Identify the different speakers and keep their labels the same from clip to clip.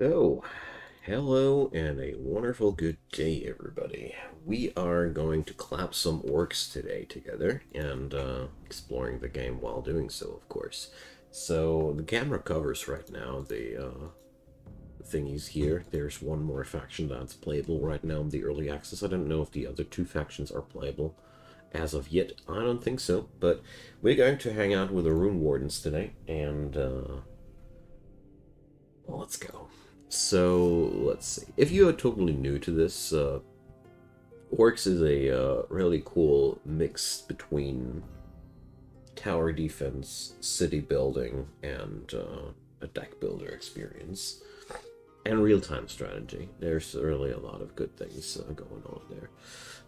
Speaker 1: Oh, hello and a wonderful good day, everybody. We are going to clap some orcs today together and uh, exploring the game while doing so, of course. So the camera covers right now the uh, thingies here. There's one more faction that's playable right now in the early access. I don't know if the other two factions are playable as of yet. I don't think so, but we're going to hang out with the Rune Wardens today and uh, well, let's go. So, let's see. If you are totally new to this, uh, Orx is a uh, really cool mix between tower defense, city building, and uh, a deck builder experience. And real-time strategy. There's really a lot of good things uh, going on there.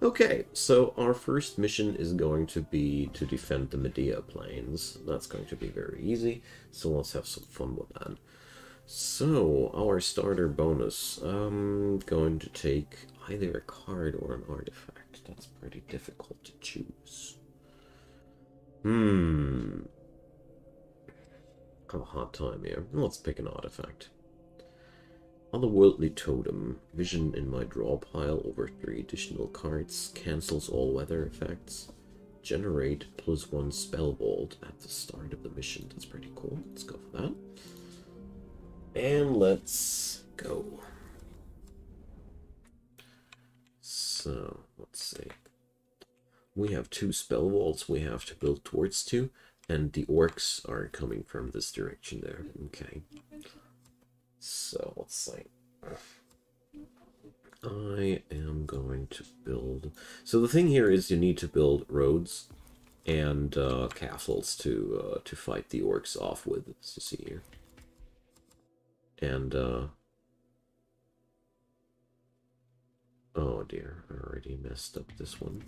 Speaker 1: Okay, so our first mission is going to be to defend the Medea Plains. That's going to be very easy, so let's have some fun with that. So, our starter bonus. I'm going to take either a card or an artifact. That's pretty difficult to choose. Hmm. Have a hard time here. Let's pick an artifact. Otherworldly Totem. Vision in my draw pile over three additional cards. Cancels all weather effects. Generate plus one spell vault at the start of the mission. That's pretty cool. Let's go for that. And let's go. So, let's see. We have two spell walls we have to build towards two, and the orcs are coming from this direction there. Okay. So, let's see. I am going to build... So the thing here is you need to build roads and uh, castles to uh, to fight the orcs off with, as you see here and uh oh dear I already messed up this one.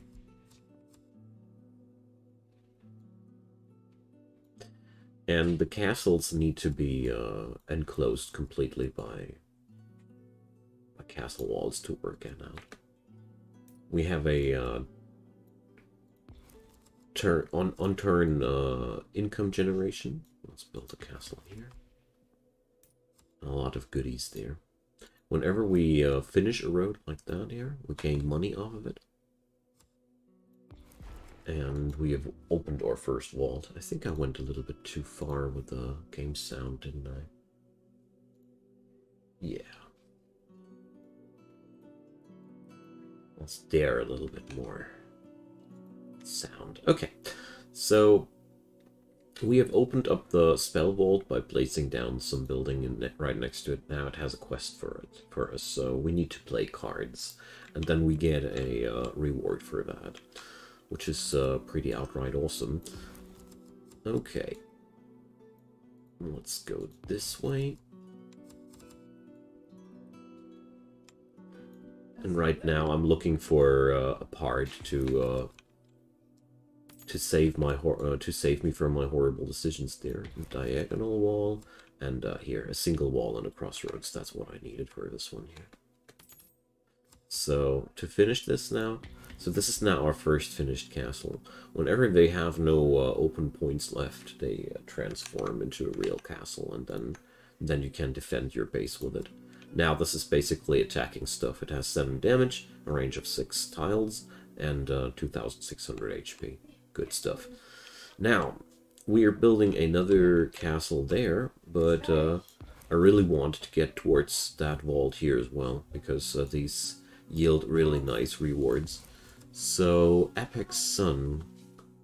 Speaker 1: And the castles need to be uh, enclosed completely by, by castle walls to work it out we have a uh, turn on on turn uh, income generation. Let's build a castle here a lot of goodies there. Whenever we uh, finish a road like that here, we gain money off of it. And we have opened our first vault. I think I went a little bit too far with the game sound, didn't I? Yeah. Let's dare a little bit more sound. Okay, so we have opened up the spell vault by placing down some building in right next to it. Now it has a quest for it for us, so we need to play cards, and then we get a uh, reward for that, which is uh, pretty outright awesome. Okay, let's go this way. And right now I'm looking for uh, a part to uh, to save my uh, to save me from my horrible decisions there. Diagonal wall, and uh, here, a single wall and a crossroads. That's what I needed for this one here. So, to finish this now, so this is now our first finished castle. Whenever they have no uh, open points left, they uh, transform into a real castle, and then, then you can defend your base with it. Now this is basically attacking stuff. It has 7 damage, a range of 6 tiles, and uh, 2600 HP. Good stuff. Now, we are building another castle there, but uh, I really want to get towards that vault here as well, because uh, these yield really nice rewards. So, Apex Sun,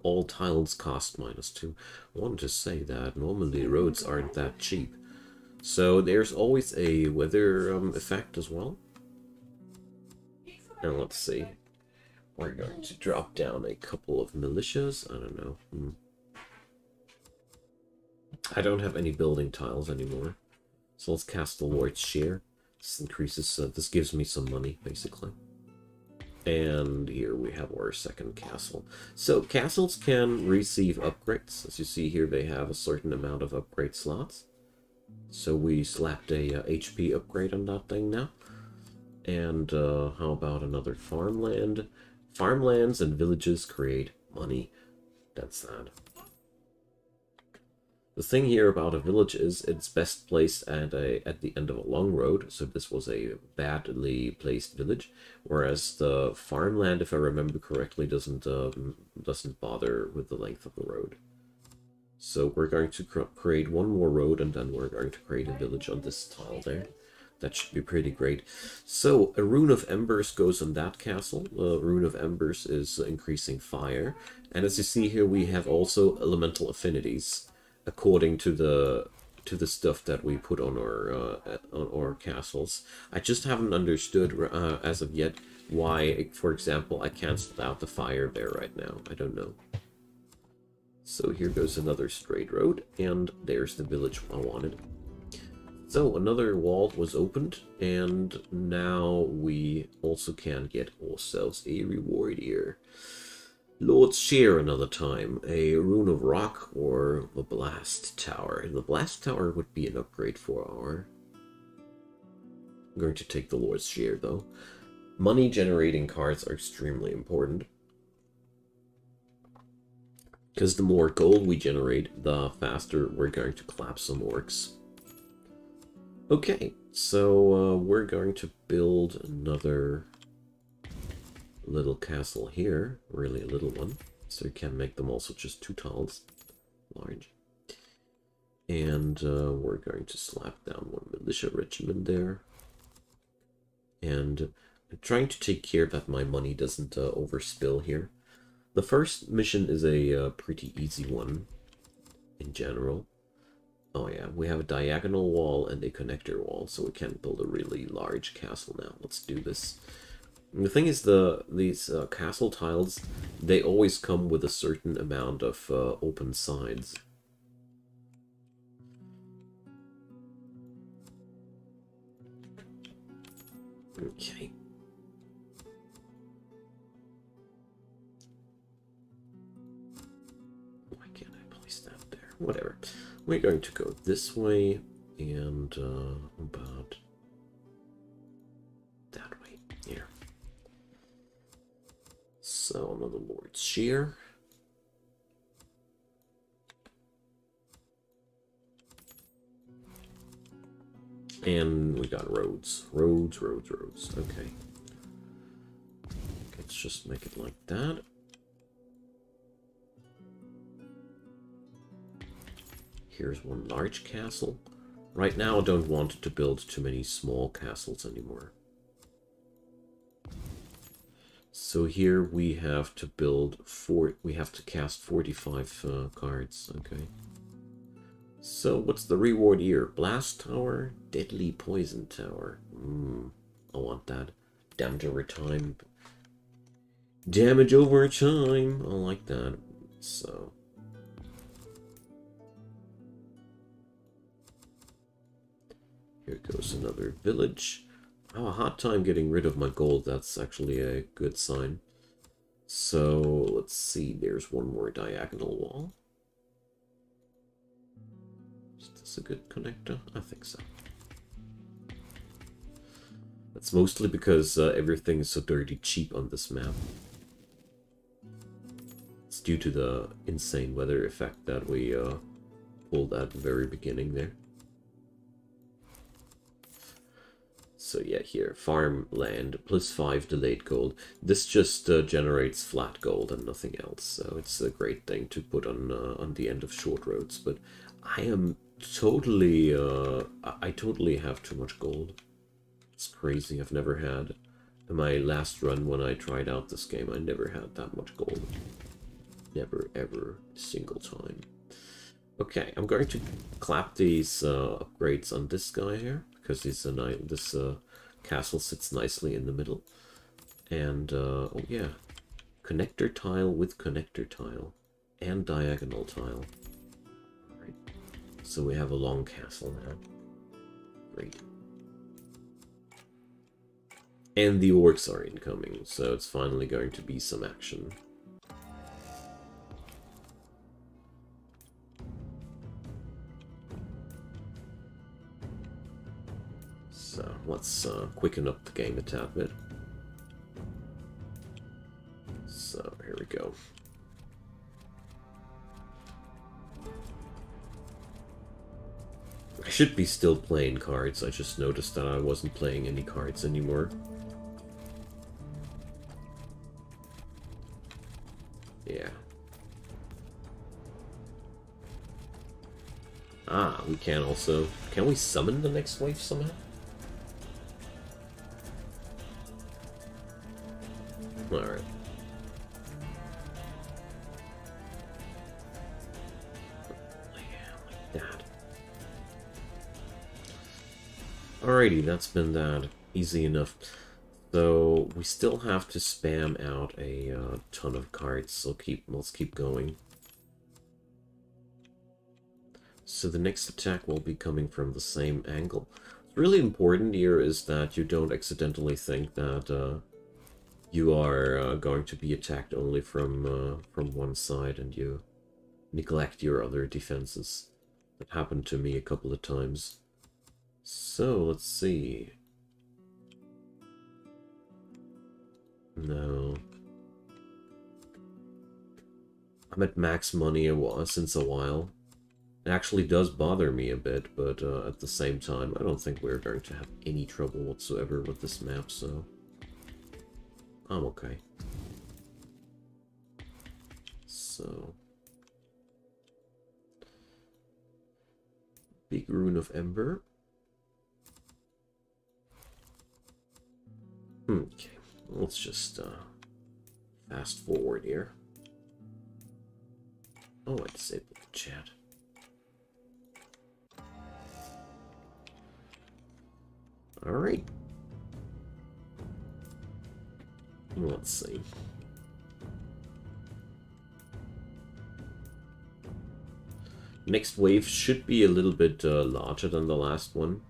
Speaker 1: all tiles cost minus two. I want to say that normally roads aren't that cheap. So there's always a weather um, effect as well. And let's see. We're going to drop down a couple of militias. I don't know. Hmm. I don't have any building tiles anymore. So let's cast the Lord's Share. This increases, uh, this gives me some money, basically. And here we have our second castle. So castles can receive upgrades. As you see here, they have a certain amount of upgrade slots. So we slapped a uh, HP upgrade on that thing now. And uh, how about another farmland? Farmlands and villages create money. That's sad. The thing here about a village is it's best placed at a at the end of a long road, so this was a badly placed village, whereas the farmland, if I remember correctly, doesn't um, doesn't bother with the length of the road. So we're going to cr create one more road, and then we're going to create a village on this tile there. That should be pretty great. So, a Rune of Embers goes on that castle. A Rune of Embers is increasing fire. And as you see here, we have also elemental affinities according to the to the stuff that we put on our uh, on our castles. I just haven't understood uh, as of yet why, for example, I canceled out the fire there right now. I don't know. So here goes another straight road, and there's the village I wanted. So another wall was opened, and now we also can get ourselves a reward here. Lord's Share another time, a Rune of Rock or the Blast Tower. The Blast Tower would be an upgrade for our... I'm going to take the Lord's Share though. Money generating cards are extremely important. Because the more gold we generate, the faster we're going to collapse some orcs. Okay, so uh, we're going to build another little castle here, really a little one. So you can make them also just two tiles large. And uh, we're going to slap down one militia regiment there. And I'm trying to take care that my money doesn't uh, overspill here. The first mission is a uh, pretty easy one in general. Oh yeah, we have a diagonal wall and a connector wall, so we can build a really large castle now. Let's do this. The thing is, the these uh, castle tiles, they always come with a certain amount of uh, open sides. Okay. Why can't I place that there? Whatever. We're going to go this way and uh, about that way here. So another Lord's Share. And we got roads. Roads, roads, roads. Okay. Let's just make it like that. Here's one large castle. Right now I don't want to build too many small castles anymore. So here we have to build four, we have to cast 45 uh, cards, okay. So what's the reward here? Blast Tower, Deadly Poison Tower. Hmm, I want that. Damage over time. Damage over time, I like that. So... Here goes another village. I have a hard time getting rid of my gold. That's actually a good sign. So, let's see. There's one more diagonal wall. Is this a good connector? I think so. That's mostly because uh, everything is so dirty cheap on this map. It's due to the insane weather effect that we uh, pulled at the very beginning there. So yeah, here, farmland, plus 5 delayed gold. This just uh, generates flat gold and nothing else, so it's a great thing to put on uh, on the end of short roads. But I am totally, uh, I totally have too much gold. It's crazy, I've never had, in my last run when I tried out this game, I never had that much gold. Never, ever, single time. Okay, I'm going to clap these uh, upgrades on this guy here because this nice this uh, castle sits nicely in the middle. And uh, oh yeah, connector tile with connector tile and diagonal tile. So we have a long castle now. Great. And the orcs are incoming, so it's finally going to be some action. Let's uh, quicken up the game a tad bit. So, here we go. I should be still playing cards, I just noticed that I wasn't playing any cards anymore. Yeah. Ah, we can also... Can we summon the next wave somehow? Alright. Alrighty, that's been that. Easy enough. So, we still have to spam out a uh, ton of cards, so keep let's keep going. So the next attack will be coming from the same angle. What's really important here is that you don't accidentally think that uh, you are uh, going to be attacked only from uh, from one side and you neglect your other defenses. That happened to me a couple of times. So, let's see. No. I'm at max money a since a while. It actually does bother me a bit, but uh, at the same time, I don't think we're going to have any trouble whatsoever with this map, so... I'm okay. So... Big Rune of Ember. Okay, let's just uh, fast forward here. Oh, I disabled the chat. Alright. Let's see. Next wave should be a little bit uh, larger than the last one.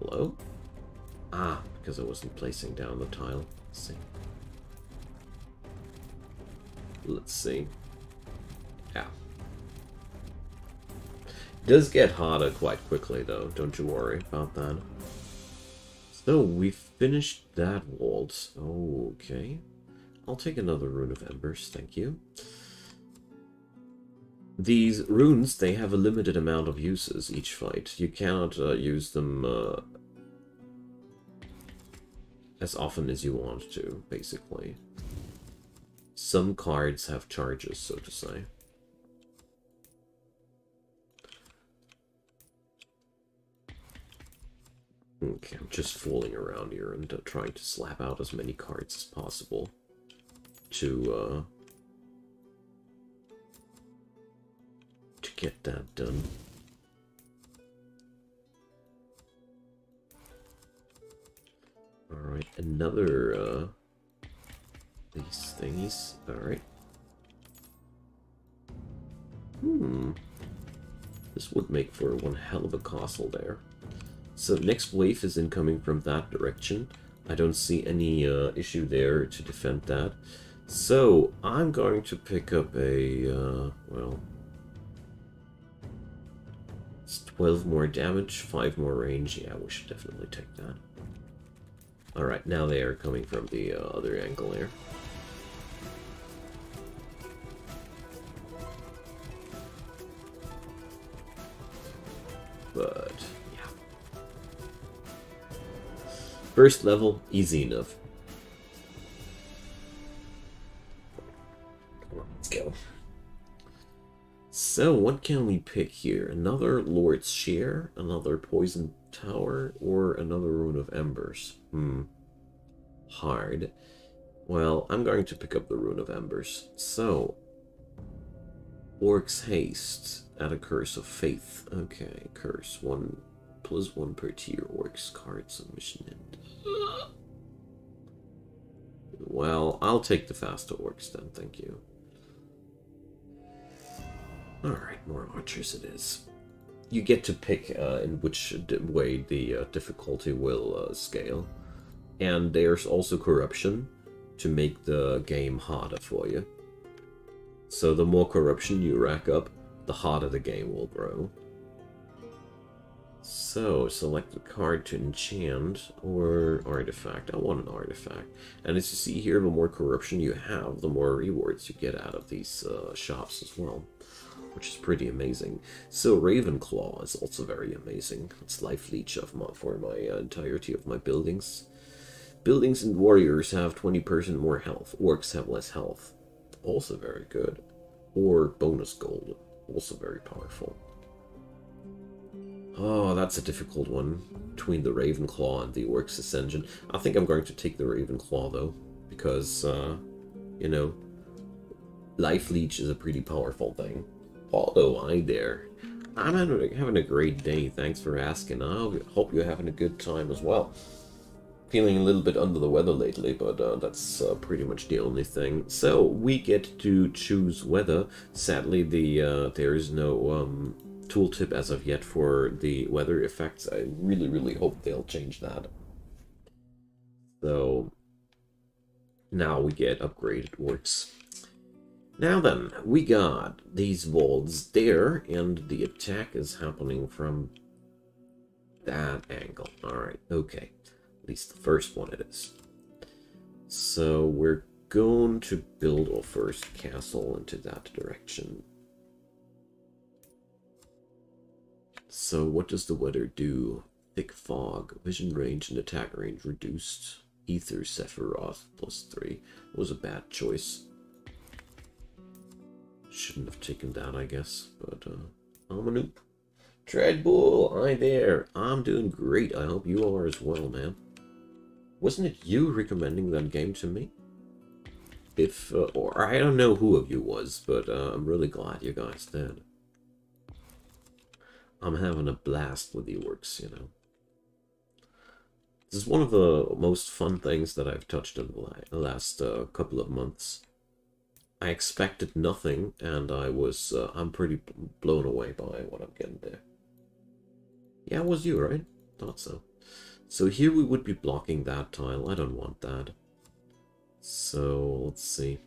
Speaker 1: Hello? Ah, because I wasn't placing down the tile. Let's see. Let's see. Yeah. Does get harder quite quickly, though. Don't you worry about that. So, we finished that waltz. okay. I'll take another Rune of Embers, thank you. These runes, they have a limited amount of uses each fight. You cannot uh, use them uh, as often as you want to, basically. Some cards have charges, so to say. Okay, I'm just fooling around here and uh, trying to slap out as many cards as possible to, uh, to get that done. Alright, another, uh, these thingies. Alright. Hmm. This would make for one hell of a castle there. So next wave is incoming from that direction. I don't see any uh, issue there to defend that. So, I'm going to pick up a, uh, well... It's 12 more damage, 5 more range. Yeah, we should definitely take that. Alright, now they are coming from the uh, other angle here. But, First level, easy enough. Let's go. So, what can we pick here? Another Lord's Share, another Poison Tower, or another Rune of Embers? Hmm. Hard. Well, I'm going to pick up the Rune of Embers. So, Orc's Haste at a Curse of Faith. Okay, Curse. One plus one per tier Orcs card submission end. Well, I'll take the faster Orcs then, thank you. Alright, more archers it is. You get to pick uh, in which way the uh, difficulty will uh, scale. And there's also corruption to make the game harder for you. So the more corruption you rack up, the harder the game will grow. So, select the card to enchant or artifact. I want an artifact. And as you see here, the more corruption you have, the more rewards you get out of these uh, shops as well. Which is pretty amazing. So Ravenclaw is also very amazing. It's life leech of my, for my uh, entirety of my buildings. Buildings and warriors have 20% more health. Orcs have less health. Also very good. Or bonus gold. Also very powerful. Oh, that's a difficult one between the Ravenclaw and the Orcs Ascension. I think I'm going to take the Ravenclaw though, because, uh, you know, Life Leech is a pretty powerful thing. Although I dare. I'm having a great day, thanks for asking. I hope you're having a good time as well. Feeling a little bit under the weather lately, but uh, that's uh, pretty much the only thing. So, we get to choose weather. Sadly, the uh, there is no um, tooltip as of yet for the weather effects. I really, really hope they'll change that. So now we get upgraded works. Now then, we got these walls there, and the attack is happening from that angle. Alright, okay. At least the first one it is. So we're going to build our first castle into that direction. So what does the weather do? Thick fog, vision range and attack range reduced. Ether Sephiroth plus 3. It was a bad choice. Shouldn't have taken that, I guess. But, uh, I'm a noob. Treadbull, hi there. I'm doing great. I hope you are as well, man. Wasn't it you recommending that game to me? If, uh, or I don't know who of you was, but uh, I'm really glad you guys did. I'm having a blast with the orcs, you know. This is one of the most fun things that I've touched in the last uh, couple of months. I expected nothing, and I was, uh, I'm pretty blown away by what I'm getting there. Yeah, it was you, right? Thought so. So here we would be blocking that tile. I don't want that. So, let's see.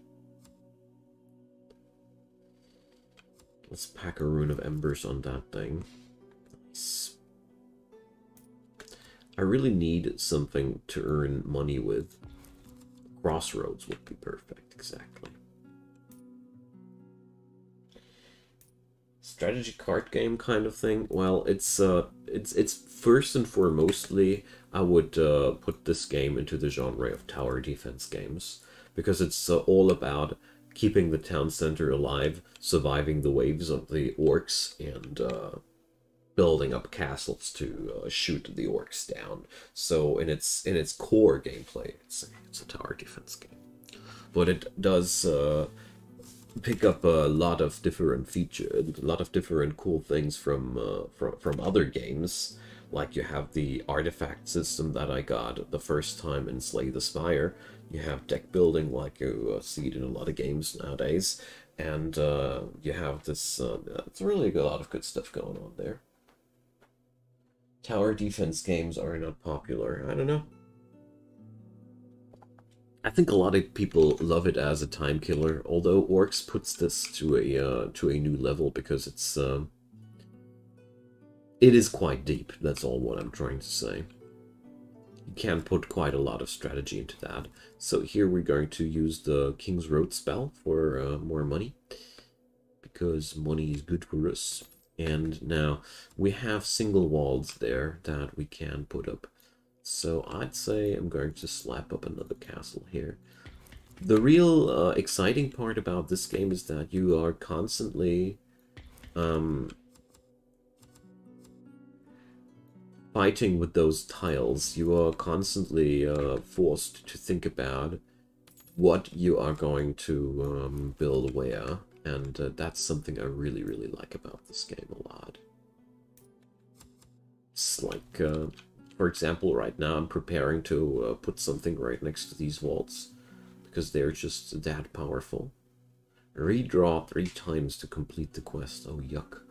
Speaker 1: Let's pack a rune of embers on that thing. I really need something to earn money with. Crossroads would be perfect, exactly. Strategy card game kind of thing. Well, it's uh, it's it's first and foremostly I would uh, put this game into the genre of tower defense games because it's uh, all about keeping the town center alive, surviving the waves of the orcs, and uh, building up castles to uh, shoot the orcs down. So in its in its core gameplay, it's it's a tower defense game, but it does uh, pick up a lot of different features, a lot of different cool things from uh, from from other games. Like you have the artifact system that I got the first time in Slay the Spire. You have deck building like you uh, see it in a lot of games nowadays. And uh, you have this, uh, it's really a lot of good stuff going on there tower defense games are not popular. I don't know. I think a lot of people love it as a time killer, although Orx puts this to a uh, to a new level because it's um, it is quite deep. That's all what I'm trying to say. You can put quite a lot of strategy into that. So here we're going to use the King's Road spell for uh, more money because money is good for us. And now we have single walls there that we can put up. So I'd say I'm going to slap up another castle here. The real uh, exciting part about this game is that you are constantly um, fighting with those tiles. You are constantly uh, forced to think about what you are going to um, build where and uh, that's something I really, really like about this game a lot. It's like, uh, for example, right now I'm preparing to uh, put something right next to these vaults, because they're just that powerful. Redraw three times to complete the quest. Oh, yuck.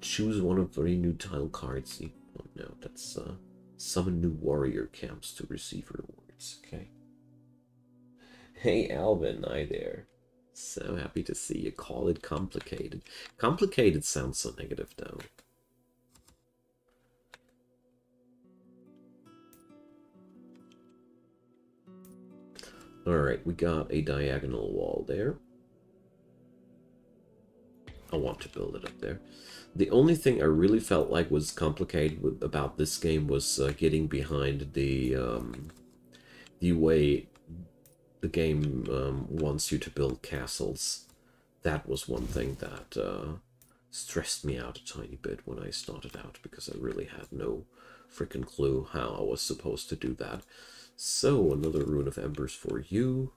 Speaker 1: Choose one of three new tile cards. Oh no, that's, uh, summon new warrior camps to receive rewards. Okay. Hey, Alvin, hi there. So happy to see you call it complicated. Complicated sounds so negative, though. Alright, we got a diagonal wall there. I want to build it up there. The only thing I really felt like was complicated about this game was uh, getting behind the um, the way the game um, wants you to build castles. That was one thing that uh, stressed me out a tiny bit when I started out because I really had no freaking clue how I was supposed to do that. So another rune of embers for you,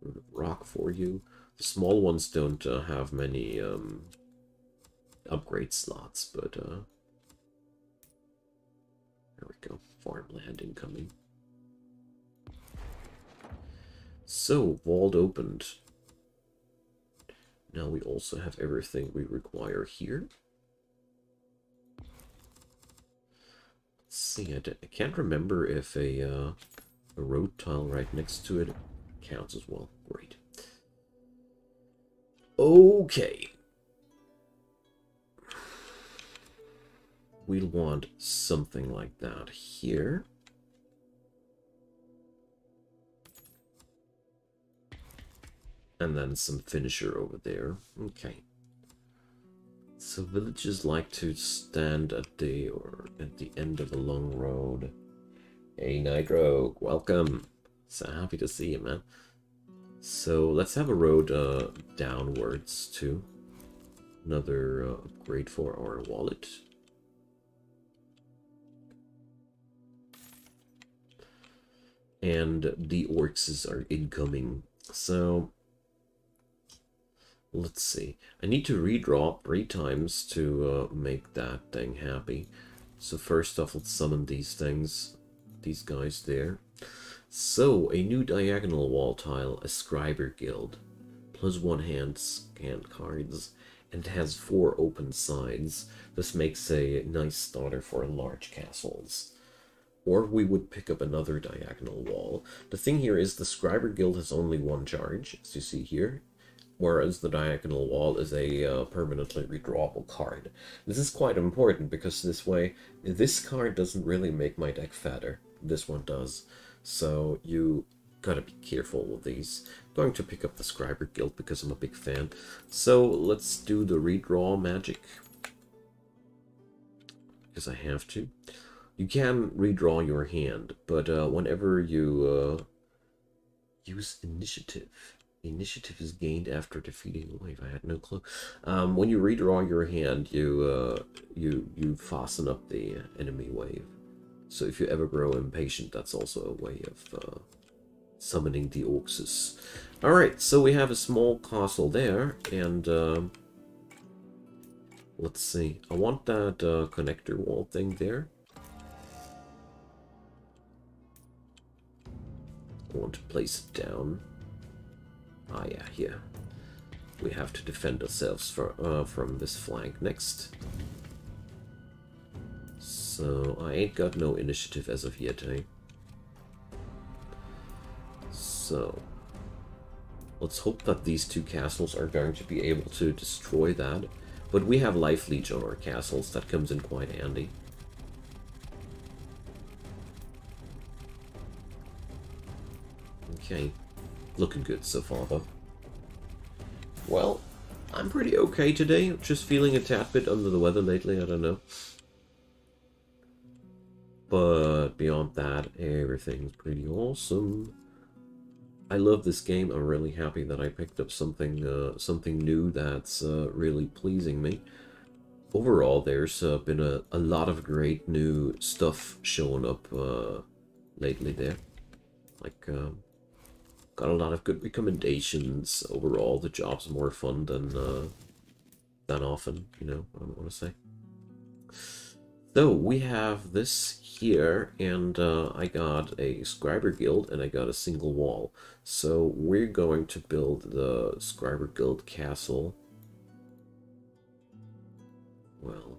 Speaker 1: rune of rock for you. The small ones don't uh, have many um, upgrade slots, but uh, there we go. Farmland incoming. So, vault opened. Now we also have everything we require here. Let's see, I, I can't remember if a, uh, a road tile right next to it counts as well. Great. Okay. We'll want something like that here. And then some finisher over there. Okay. So villages like to stand at the or at the end of a long road. Hey Nitro, welcome. So happy to see you, man. So let's have a road uh, downwards too. Another uh, upgrade for our wallet. And the orcs are incoming. So let's see. I need to redraw three times to uh, make that thing happy. So first off, let's summon these things, these guys there. So, a new diagonal wall tile, a Scriber Guild. Plus one hand hand cards, and has four open sides. This makes a nice starter for large castles. Or we would pick up another diagonal wall. The thing here is the Scriber Guild has only one charge, as you see here, whereas the diagonal wall is a uh, permanently redrawable card. This is quite important because this way, this card doesn't really make my deck fatter. This one does. So you gotta be careful with these. I'm going to pick up the Scriber Guild because I'm a big fan. So let's do the redraw magic. Because I have to. You can redraw your hand, but uh, whenever you uh, use initiative, initiative is gained after defeating a wave. I had no clue. Um, when you redraw your hand, you uh, you you fasten up the enemy wave. So if you ever grow impatient, that's also a way of uh, summoning the Orcus. Alright, so we have a small castle there, and uh, let's see. I want that uh, connector wall thing there. I want to place it down. Ah yeah, here. We have to defend ourselves for, uh, from this flank next. So, I ain't got no initiative as of yet, eh? So, let's hope that these two castles are going to be able to destroy that. But we have Life Leech on our castles, that comes in quite handy. Okay, looking good so far though. Well, I'm pretty okay today, just feeling a tad bit under the weather lately, I don't know. But beyond that, everything's pretty awesome. I love this game. I'm really happy that I picked up something uh, something new that's uh, really pleasing me. Overall, there's uh, been a, a lot of great new stuff showing up uh, lately there. Like, um, got a lot of good recommendations. Overall, the job's more fun than, uh, than often, you know what I want to say. So, we have this here, and uh, I got a Scriber Guild, and I got a single wall. So we're going to build the Scriber Guild castle. Well,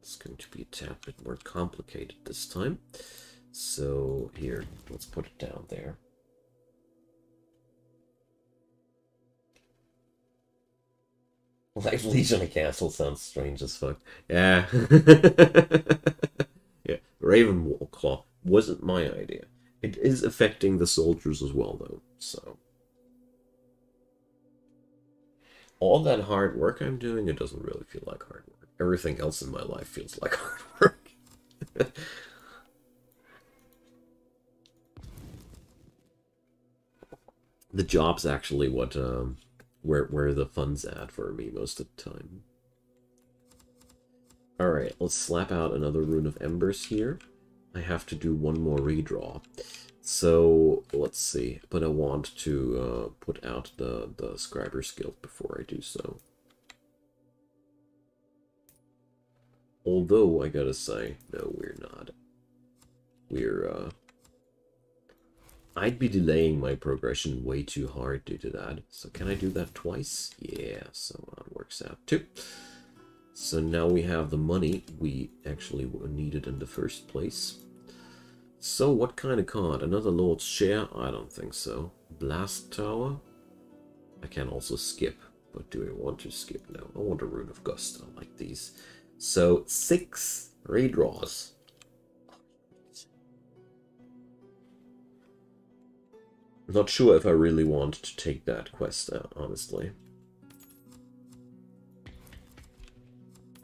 Speaker 1: it's going to be a tad bit more complicated this time. So here, let's put it down there. Like Legion of Castle sounds strange as fuck. Yeah. yeah. Raven Claw wasn't my idea. It is affecting the soldiers as well, though, so... All that hard work I'm doing, it doesn't really feel like hard work. Everything else in my life feels like hard work. The job's actually what um, where where the fun's at for me most of the time. All right, let's slap out another rune of embers here. I have to do one more redraw. So let's see, but I want to uh, put out the the scriber's guild before I do so. Although I gotta say, no, we're not. We're uh, I'd be delaying my progression way too hard due to that. So can I do that twice? Yeah, so that works out too. So now we have the money we actually needed in the first place. So what kind of card? Another Lord's Share? I don't think so. Blast Tower? I can also skip, but do I want to skip? No, I want a Rune of Gust. I like these. So six redraws. Not sure if I really want to take that quest out, honestly.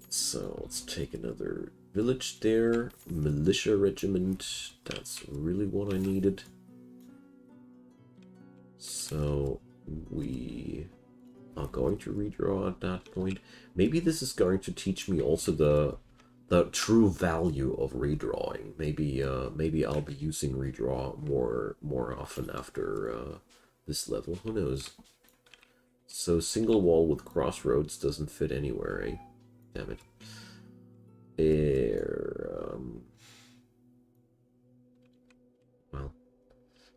Speaker 1: So let's take another village there. Militia regiment. That's really what I needed. So we are going to redraw at that point. Maybe this is going to teach me also the the true value of redrawing. Maybe uh, maybe I'll be using redraw more more often after uh, this level. Who knows? So single wall with crossroads doesn't fit anywhere, eh? Damn it. There, um, well,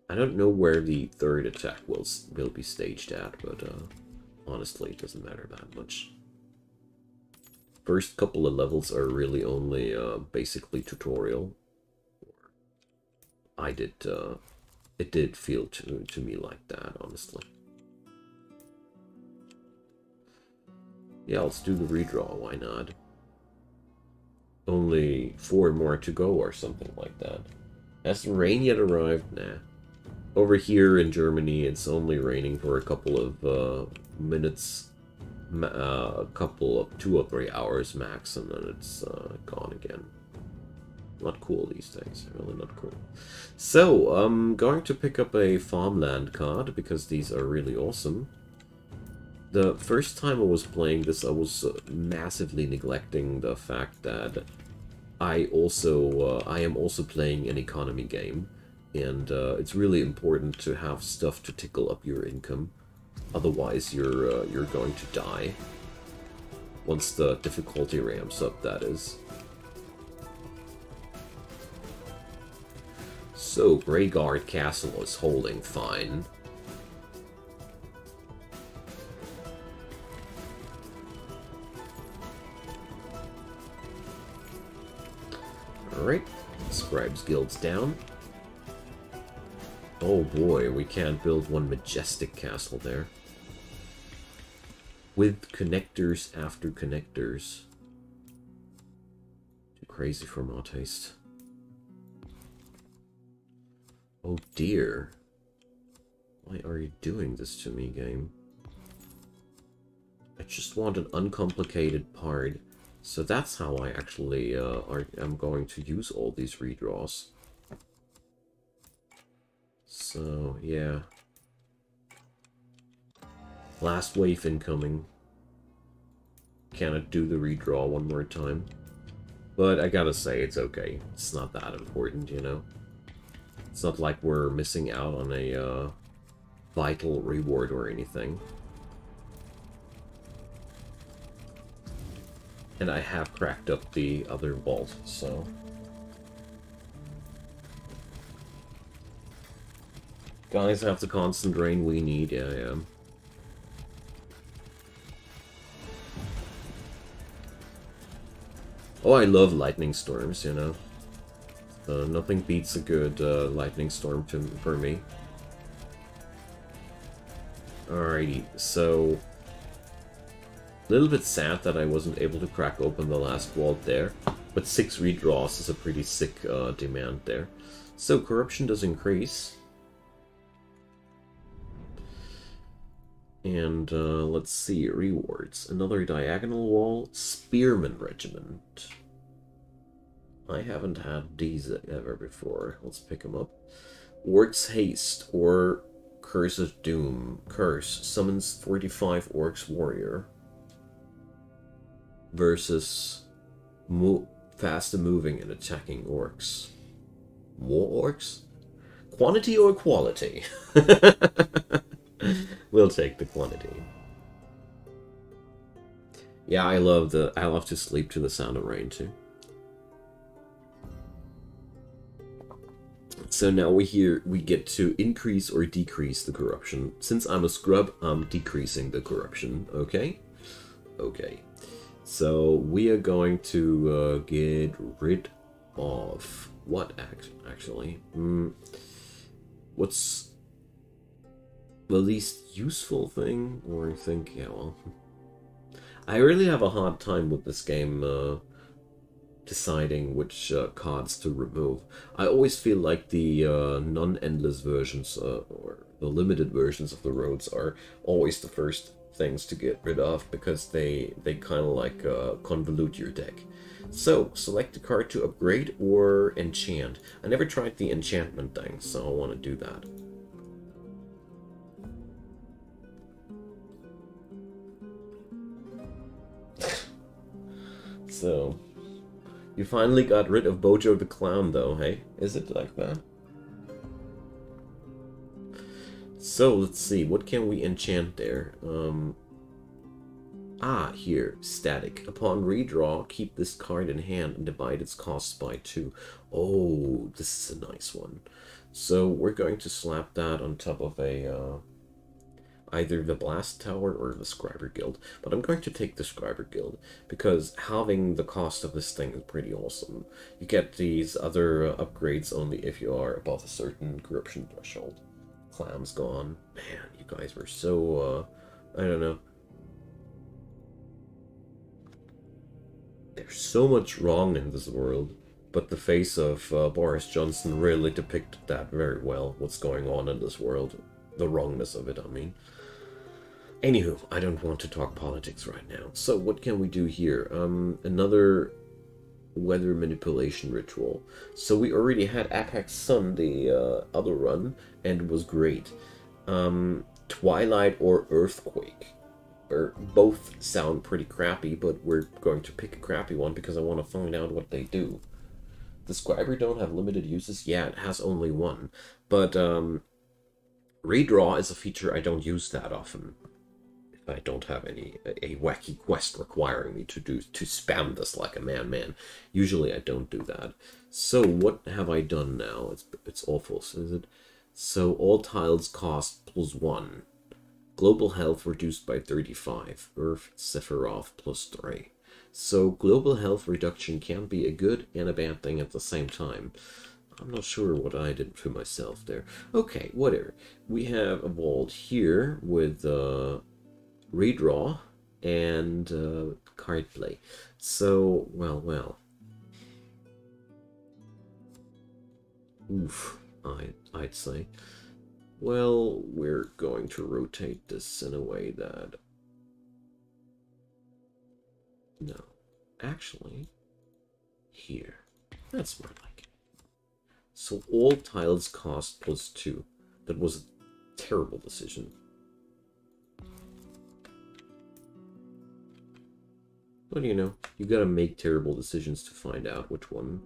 Speaker 1: I don't know where the third attack will will be staged at, but uh, honestly, it doesn't matter that much first couple of levels are really only uh, basically tutorial. I did, uh, it did feel to, to me like that, honestly. Yeah, let's do the redraw, why not? Only four more to go or something like that. Has rain yet arrived? Nah. Over here in Germany, it's only raining for a couple of uh, minutes a couple of two or three hours max, and then it's uh, gone again. Not cool these days, really not cool. So, I'm going to pick up a farmland card, because these are really awesome. The first time I was playing this, I was uh, massively neglecting the fact that I also, uh, I am also playing an economy game, and uh, it's really important to have stuff to tickle up your income. Otherwise, you're uh, you're going to die. Once the difficulty ramps up, that is. So, Greyguard Castle is holding fine. Alright, Scribe's Guild's down. Oh boy, we can't build one majestic castle there with connectors after connectors. Too crazy for my taste. Oh dear. Why are you doing this to me, game? I just want an uncomplicated part. So that's how I actually uh, are, am going to use all these redraws. So, yeah. Last wave incoming. Cannot do the redraw one more time. But I gotta say, it's okay. It's not that important, you know? It's not like we're missing out on a uh, vital reward or anything. And I have cracked up the other vault, so... Guys have the constant rain we need, yeah, yeah. Oh, I love lightning storms, you know. Uh, nothing beats a good uh, lightning storm to, for me. Alrighty, so... A little bit sad that I wasn't able to crack open the last vault there. But six redraws is a pretty sick uh, demand there. So corruption does increase. And uh, let's see, rewards. Another diagonal wall, Spearman Regiment. I haven't had these ever before. Let's pick them up. Orcs Haste, or Curse of Doom. Curse summons 45 Orcs Warrior. Versus mo faster moving and attacking Orcs. More Orcs? Quantity or quality? we'll take the quantity. Yeah, I love the I love to sleep to the sound of rain too. So now we here we get to increase or decrease the corruption. Since I'm a scrub, I'm decreasing the corruption, okay? Okay. So we are going to uh, get rid of what act actually? Mm, what's the least useful thing? Or I think, yeah, well, I really have a hard time with this game uh, deciding which uh, cards to remove. I always feel like the uh, non-endless versions uh, or the limited versions of the roads are always the first things to get rid of because they they kind of like uh, convolute your deck. So, select a card to upgrade or enchant. I never tried the enchantment thing, so I want to do that. So, you finally got rid of Bojo the Clown, though, hey? Is it like that? So, let's see, what can we enchant there? Um, Ah, here, static. Upon redraw, keep this card in hand and divide its cost by two. Oh, this is a nice one. So we're going to slap that on top of a uh, either the Blast Tower or the Scriber Guild. But I'm going to take the Scriber Guild because having the cost of this thing is pretty awesome. You get these other upgrades only if you are above a certain corruption threshold. Clam's gone. Man, you guys were so, uh, I don't know, There's so much wrong in this world, but the face of uh, Boris Johnson really depicted that very well, what's going on in this world. The wrongness of it, I mean. Anywho, I don't want to talk politics right now. So what can we do here? Um, another weather manipulation ritual. So we already had Apex Sun, the uh, other run, and it was great. Um, Twilight or Earthquake both sound pretty crappy, but we're going to pick a crappy one because I want to find out what they do. The Scriber don't have limited uses? Yeah, it has only one. But um, redraw is a feature I don't use that often. I don't have any a wacky quest requiring me to do to spam this like a man-man. Usually I don't do that. So what have I done now? It's it's awful. So is it? So all tiles cost plus one. Global health reduced by 35. Earth Sephiroth plus 3. So global health reduction can be a good and a bad thing at the same time. I'm not sure what I did to myself there. Okay, whatever. We have a vault here with uh, redraw and uh, card play. So, well, well. Oof, I, I'd say. Well, we're going to rotate this in a way that... No. Actually, here. That's more like it. So all tiles cost plus two. That was a terrible decision. Do you know? You gotta make terrible decisions to find out which one,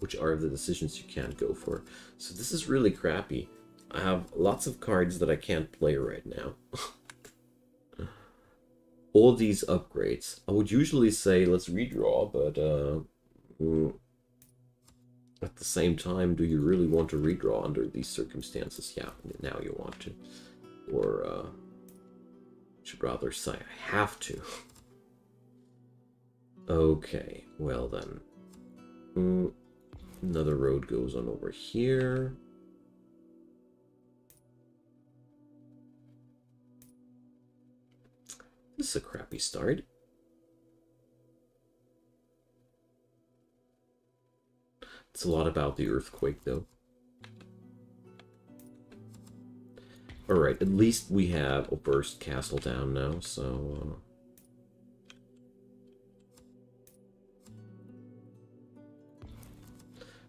Speaker 1: which are the decisions you can't go for. So this is really crappy. I have lots of cards that I can't play right now. All these upgrades. I would usually say let's redraw, but uh, mm, at the same time, do you really want to redraw under these circumstances? Yeah, now you want to. Or uh, should rather say I have to. okay, well then. Mm, another road goes on over here. This is a crappy start. It's a lot about the earthquake, though. Alright, at least we have a burst castle down now, so... Uh...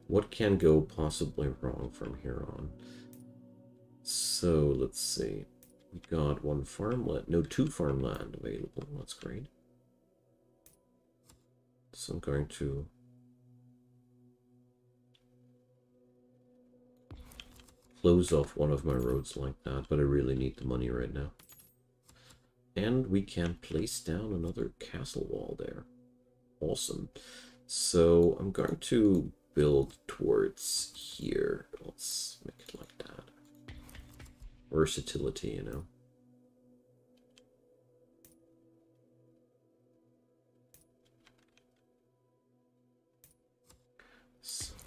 Speaker 1: What can go possibly wrong from here on? So, let's see. We got one farmland, no, two farmland available. That's great. So I'm going to close off one of my roads like that, but I really need the money right now. And we can place down another castle wall there. Awesome. So I'm going to build towards here. Let's make it like that. Versatility, you know.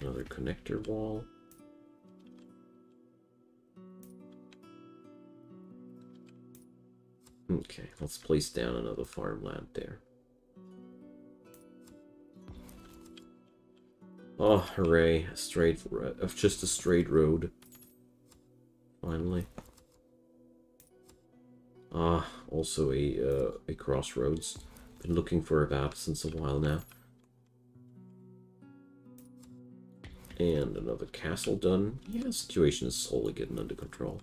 Speaker 1: Another connector wall. Okay, let's place down another farmland there. Oh, hooray. A straight, of just a straight road. Finally. Ah, also a, uh, a crossroads. Been looking for that since a while now. And another castle done. Yeah, situation is slowly getting under control.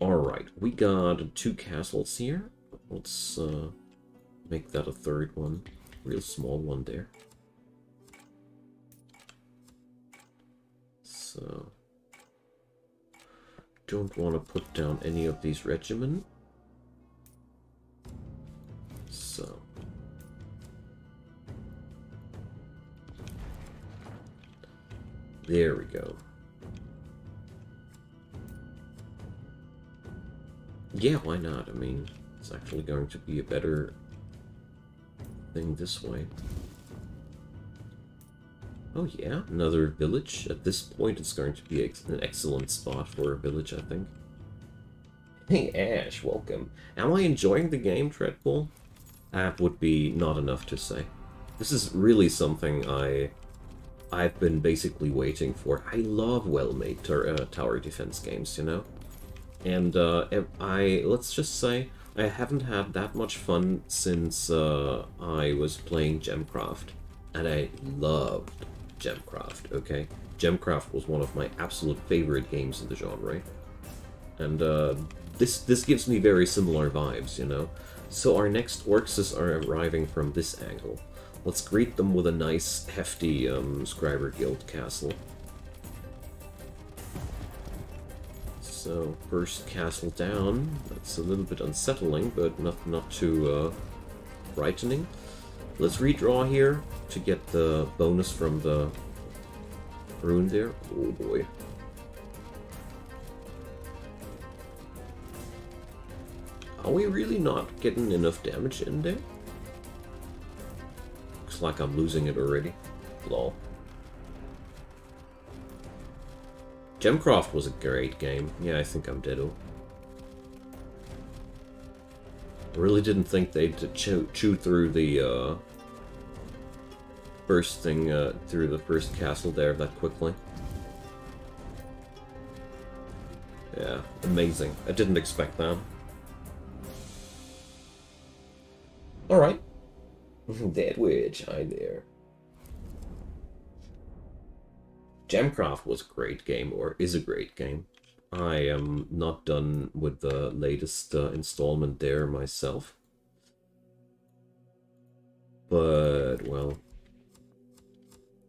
Speaker 1: Alright, we got two castles here. Let's uh, make that a third one. Real small one there. So... Don't want to put down any of these regimen. So... There we go. Yeah, why not? I mean, it's actually going to be a better thing this way. Oh yeah, another village. At this point, it's going to be an excellent spot for a village, I think. Hey Ash, welcome. Am I enjoying the game, Treadpool? That would be not enough to say. This is really something I... I've been basically waiting for. I love well-made uh, tower defense games, you know? And uh, I, let's just say, I haven't had that much fun since uh, I was playing Gemcraft. And I loved Gemcraft, okay? Gemcraft was one of my absolute favorite games in the genre. And uh, this, this gives me very similar vibes, you know? So our next Orcs are arriving from this angle. Let's greet them with a nice, hefty um, Scriber Guild castle. So, first castle down. That's a little bit unsettling, but not, not too uh, frightening. Let's redraw here to get the bonus from the rune there. Oh boy. Are we really not getting enough damage in there? Looks like I'm losing it already. Lol. Gemcraft was a great game. Yeah, I think I'm Ditto. I really didn't think they'd chew, chew through the, uh, thing uh, through the first castle there that quickly. Yeah, amazing. I didn't expect that. Alright. Dead Witch, hi there. Gemcraft was a great game, or is a great game. I am not done with the latest uh, installment there myself. But, well,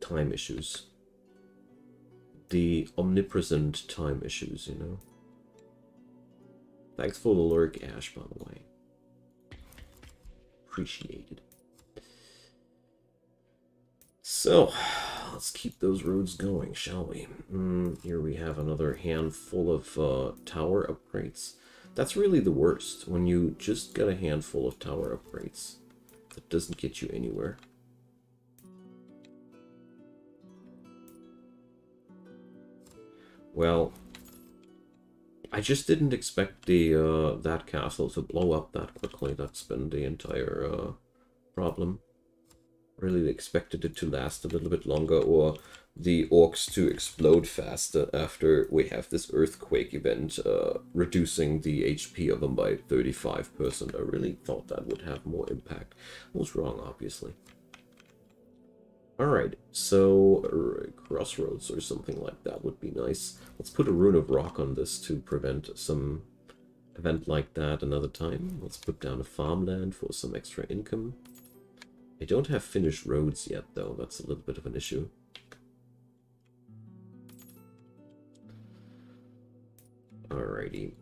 Speaker 1: time issues. The omnipresent time issues, you know. Thanks for the lurk, Ash, by the way. Appreciated. So, let's keep those roads going, shall we? Mm, here we have another handful of uh, tower upgrades. That's really the worst, when you just get a handful of tower upgrades. That doesn't get you anywhere. Well, I just didn't expect the uh, that castle to blow up that quickly. That's been the entire uh, problem. Really expected it to last a little bit longer or the orcs to explode faster after we have this earthquake event, uh, reducing the HP of them by 35%. I really thought that would have more impact. I was wrong, obviously. Alright, so uh, crossroads or something like that would be nice. Let's put a rune of rock on this to prevent some event like that another time. Let's put down a farmland for some extra income. I don't have finished roads yet, though. That's a little bit of an issue. Alrighty.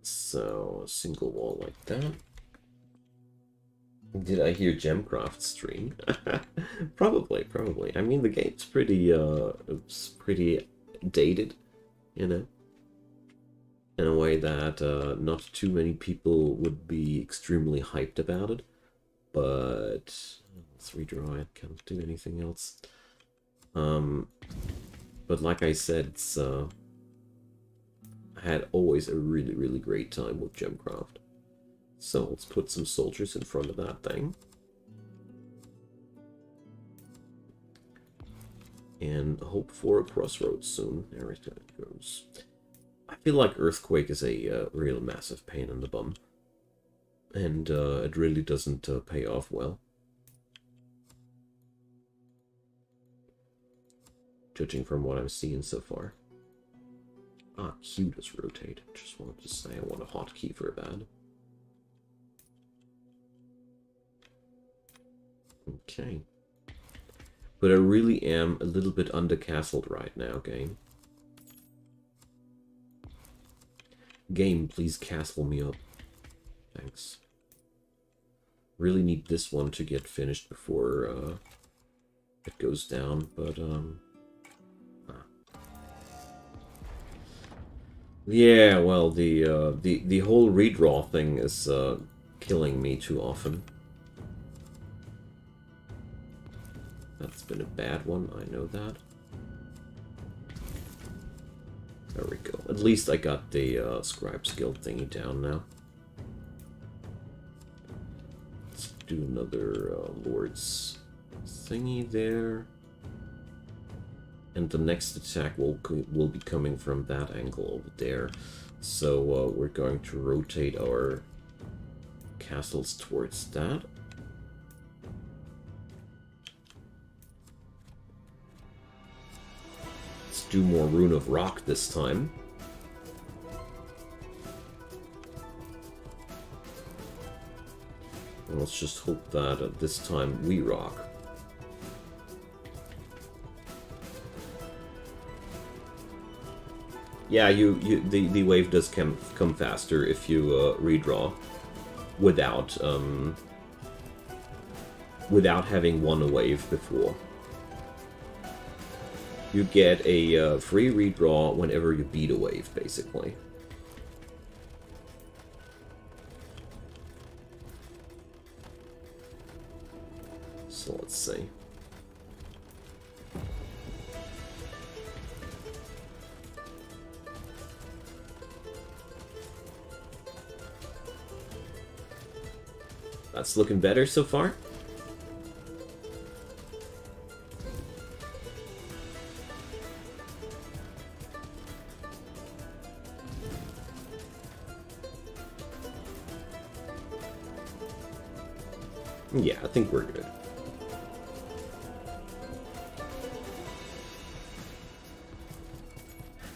Speaker 1: So, single wall like that. Did I hear Gemcraft stream? probably, probably. I mean, the game's pretty, uh, it's pretty dated, you know? In a way that uh, not too many people would be extremely hyped about it. But, let's redraw it, can't do anything else. Um, but like I said, it's, uh, I had always a really, really great time with Gemcraft. So let's put some soldiers in front of that thing. And hope for a crossroads soon. There it goes. I feel like Earthquake is a uh, real massive pain in the bum. And uh, it really doesn't uh, pay off well. Judging from what I'm seeing so far. Ah, Q does rotate. Just wanted to say I want a hotkey for that. Okay. But I really am a little bit undercastled right now, game. Game, please castle me up. Thanks. Really need this one to get finished before uh, it goes down, but um... Ah. Yeah, well, the, uh, the, the whole redraw thing is uh, killing me too often. That's been a bad one, I know that. There we go. At least I got the uh, Scribe's Guild thingy down now. Do another uh, Lord's thingy there. And the next attack will, will be coming from that angle over there. So uh, we're going to rotate our castles towards that. Let's do more Rune of Rock this time. Let's just hope that uh, this time we rock. Yeah, you, you the, the wave does come, come faster if you uh, redraw without um, without having won a wave before you get a uh, free redraw whenever you beat a wave, basically. Looking better so far. Yeah, I think we're good.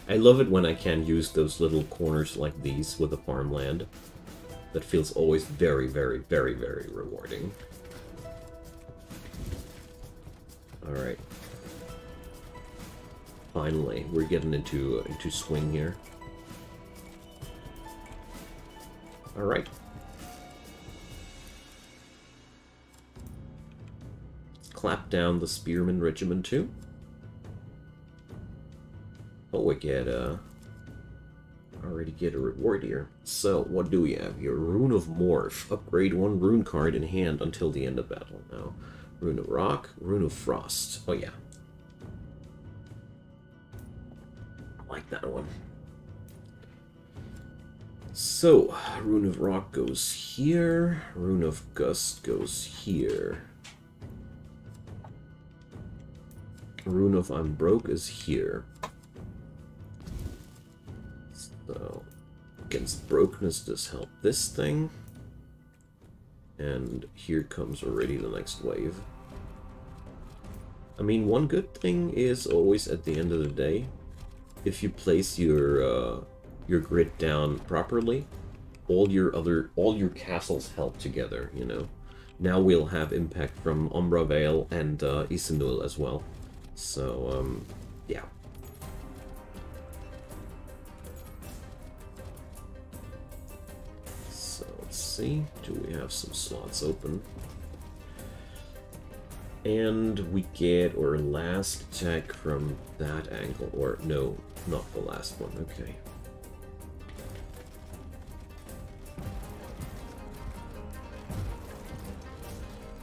Speaker 1: I love it when I can use those little corners like these with the farmland. That feels always very, very, very, very rewarding. Alright. Finally, we're getting into, into swing here. Alright. clap down the Spearman Regiment too. Oh, we get, uh, get a reward here. So, what do we have here? Rune of Morph. Upgrade one rune card in hand until the end of battle. Now, Rune of Rock, Rune of Frost. Oh, yeah. I like that one. So, Rune of Rock goes here, Rune of Gust goes here. Rune of Unbroke is here. Against brokenness does help this thing. And here comes already the next wave. I mean, one good thing is always at the end of the day, if you place your uh, your grid down properly, all your other all your castles help together. You know. Now we'll have impact from Umbra Vale and uh, Isenul as well. So um, yeah. See. Do we have some slots open? And we get our last attack from that angle. Or, no, not the last one. Okay.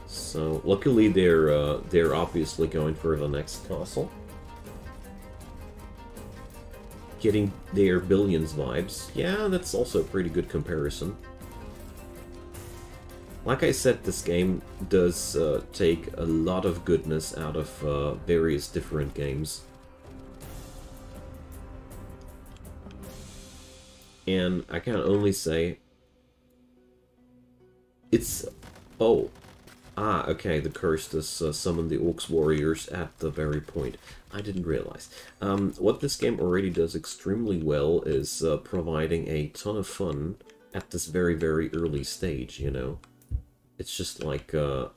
Speaker 1: So, luckily they're, uh, they're obviously going for the next castle. Getting their Billions vibes. Yeah, that's also a pretty good comparison. Like I said, this game does uh, take a lot of goodness out of uh, various different games. And I can only say... It's... Oh. Ah, okay, the curse does uh, summon the Orcs Warriors at the very point. I didn't realize. Um, what this game already does extremely well is uh, providing a ton of fun at this very, very early stage, you know? It's just like uh,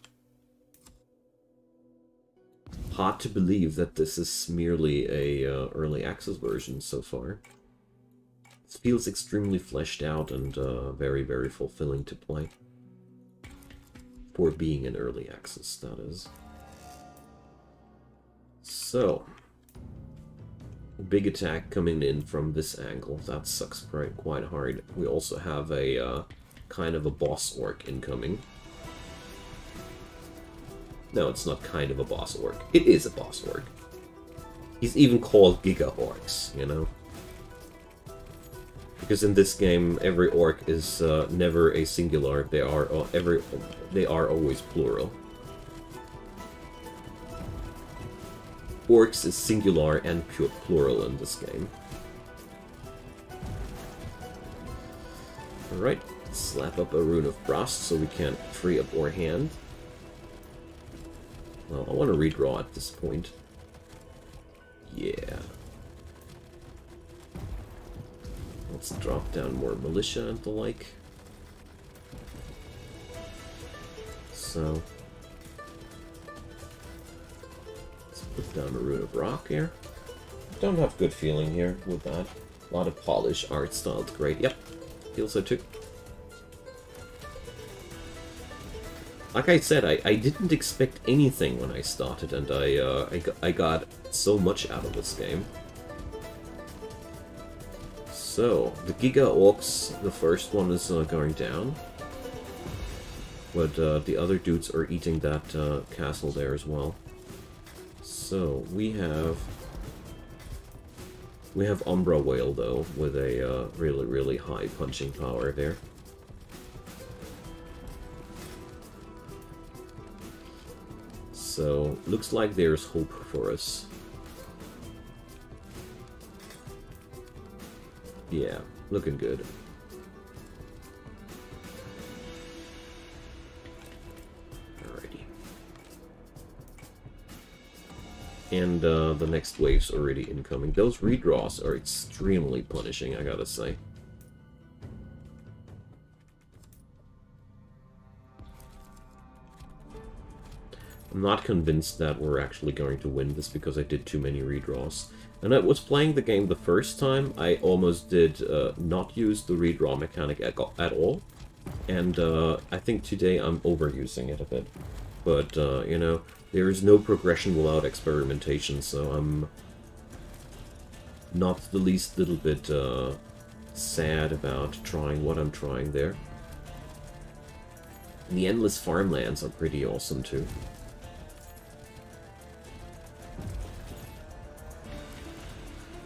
Speaker 1: hard to believe that this is merely a uh, early access version so far. It feels extremely fleshed out and uh, very, very fulfilling to play. For being an early access, that is. So, big attack coming in from this angle. That sucks quite, quite hard. We also have a uh, kind of a boss orc incoming. No, it's not kind of a boss orc. It is a boss orc. He's even called Giga Orcs, you know? Because in this game, every orc is uh, never a singular. They are uh, every they are always plural. Orcs is singular and pure plural in this game. Alright, slap up a Rune of Frost so we can free up our hand. Well, I want to redraw at this point. Yeah. Let's drop down more militia and the like. So... Let's put down a root of Rock here. Don't have good feeling here with that. A lot of polish art style, great. Yep, feel so too. Like I said, I, I didn't expect anything when I started, and I, uh, I, got, I got so much out of this game. So, the Giga Orcs, the first one is uh, going down. But uh, the other dudes are eating that uh, castle there as well. So, we have... We have Umbra Vale, though, with a uh, really, really high punching power there. So, looks like there's hope for us. Yeah, looking good. Alrighty. And uh, the next wave's already incoming. Those redraws are extremely punishing, I gotta say. I'm not convinced that we're actually going to win this because I did too many redraws. And I was playing the game the first time, I almost did uh, not use the redraw mechanic at, all. And uh, I think today I'm overusing it a bit. But, uh, you know, there is no progression without experimentation, so I'm not the least little bit uh, sad about trying what I'm trying there. And the endless farmlands are pretty awesome too.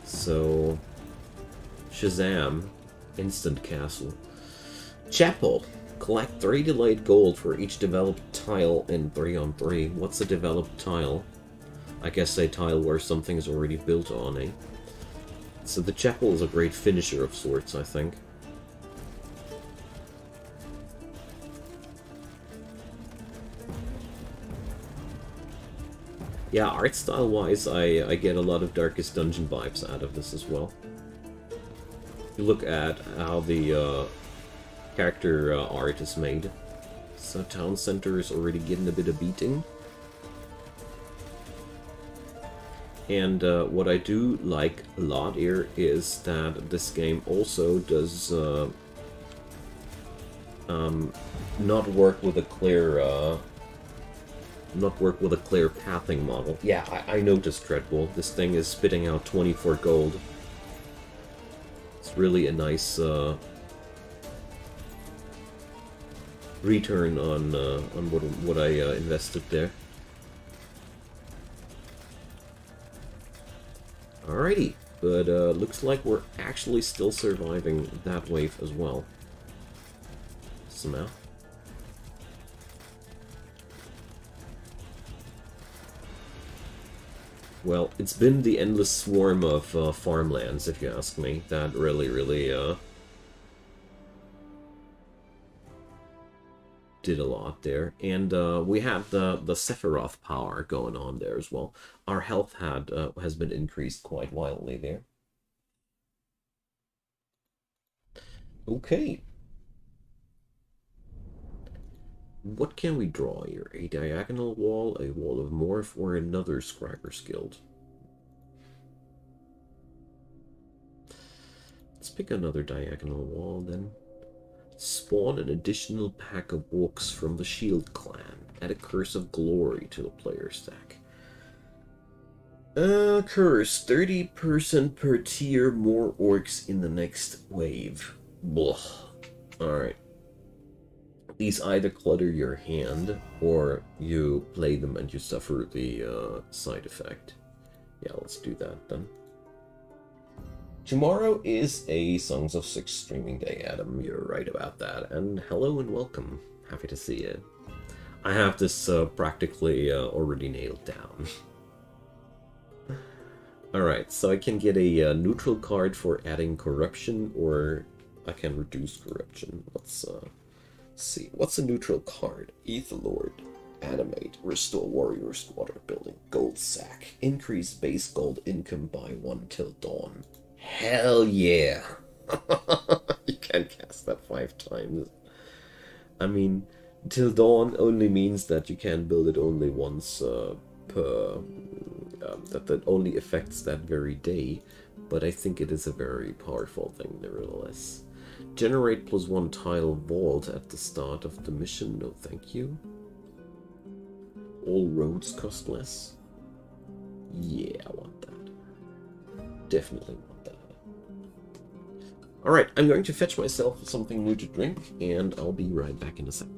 Speaker 1: So, Shazam, instant castle. Chapel. Collect 3 delayed gold for each developed tile in 3 on 3. What's a developed tile? I guess a tile where something is already built on, eh? So the chapel is a great finisher of sorts, I think. Yeah, art style wise, I, I get a lot of Darkest Dungeon vibes out of this as well. If You look at how the uh, character uh, art is made. So town center is already getting a bit of beating. And uh, what I do like a lot here is that this game also does uh, um, not work with a clear uh, not work with a clear pathing model. Yeah, I, I noticed Dreadbull. This thing is spitting out 24 gold. It's really a nice uh, return on uh, on what what I uh, invested there. Alrighty, but uh, looks like we're actually still surviving that wave as well. Somehow. Well, it's been the endless swarm of uh, farmlands, if you ask me, that really, really uh, did a lot there. And uh, we have the, the Sephiroth power going on there as well. Our health had uh, has been increased quite wildly there. Okay. What can we draw here? A diagonal wall, a wall of morph, or another Scragger's Guild? Let's pick another diagonal wall then. Spawn an additional pack of books from the Shield clan. Add a Curse of Glory to the player stack. Uh, curse. 30% per tier more orcs in the next wave. Blah. Alright. These either clutter your hand, or you play them and you suffer the uh, side effect. Yeah, let's do that then. Tomorrow is a Songs of Syx streaming day, Adam. You're right about that. And hello and welcome. Happy to see you. I have this uh, practically uh, already nailed down. Alright, so I can get a uh, neutral card for adding corruption, or I can reduce corruption. Let's uh, see. What's a neutral card? Aetherlord. Animate. Restore warrior squatter building. Gold sack. Increase base gold income by one till dawn. Hell yeah. you can't cast that five times. I mean, till dawn only means that you can build it only once uh, per. Um, that that only affects that very day, but I think it is a very powerful thing nevertheless. Generate plus one tile vault at the start of the mission. No, thank you. All roads cost less. Yeah, I want that. Definitely want that. Alright, I'm going to fetch myself something new to drink, and I'll be right back in a sec.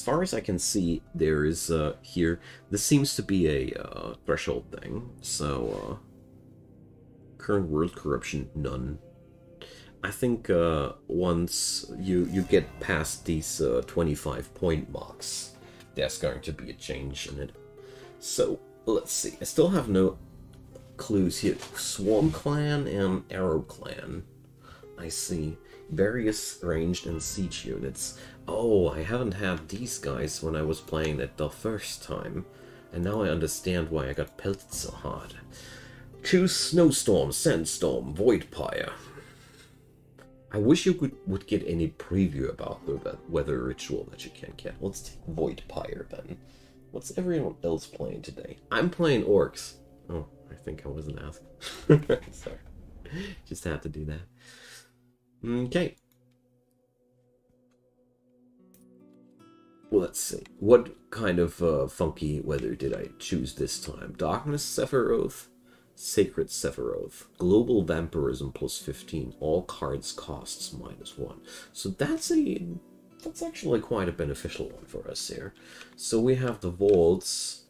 Speaker 1: As far as I can see, there is uh, here, this seems to be a uh, threshold thing. So, uh, current world corruption, none. I think uh, once you, you get past these uh, 25 point marks, there's going to be a change in it. So, let's see. I still have no clues here. Swarm Clan and Arrow Clan. I see. Various ranged and siege units. Oh, I haven't had these guys when I was playing it the first time. And now I understand why I got pelted so hard. Choose Snowstorm, Sandstorm, Voidpire. I wish you could would get any preview about the weather ritual that you can get. Let's take Voidpire then. What's everyone else playing today? I'm playing Orx. Oh, I think I wasn't asked. Sorry. Just had to do that. Okay. Let's see. What kind of uh, funky weather did I choose this time? Darkness Sephiroth, Sacred Sephiroth, Global Vampirism plus 15, all cards costs minus 1. So that's a that's actually quite a beneficial one for us here. So we have the vaults.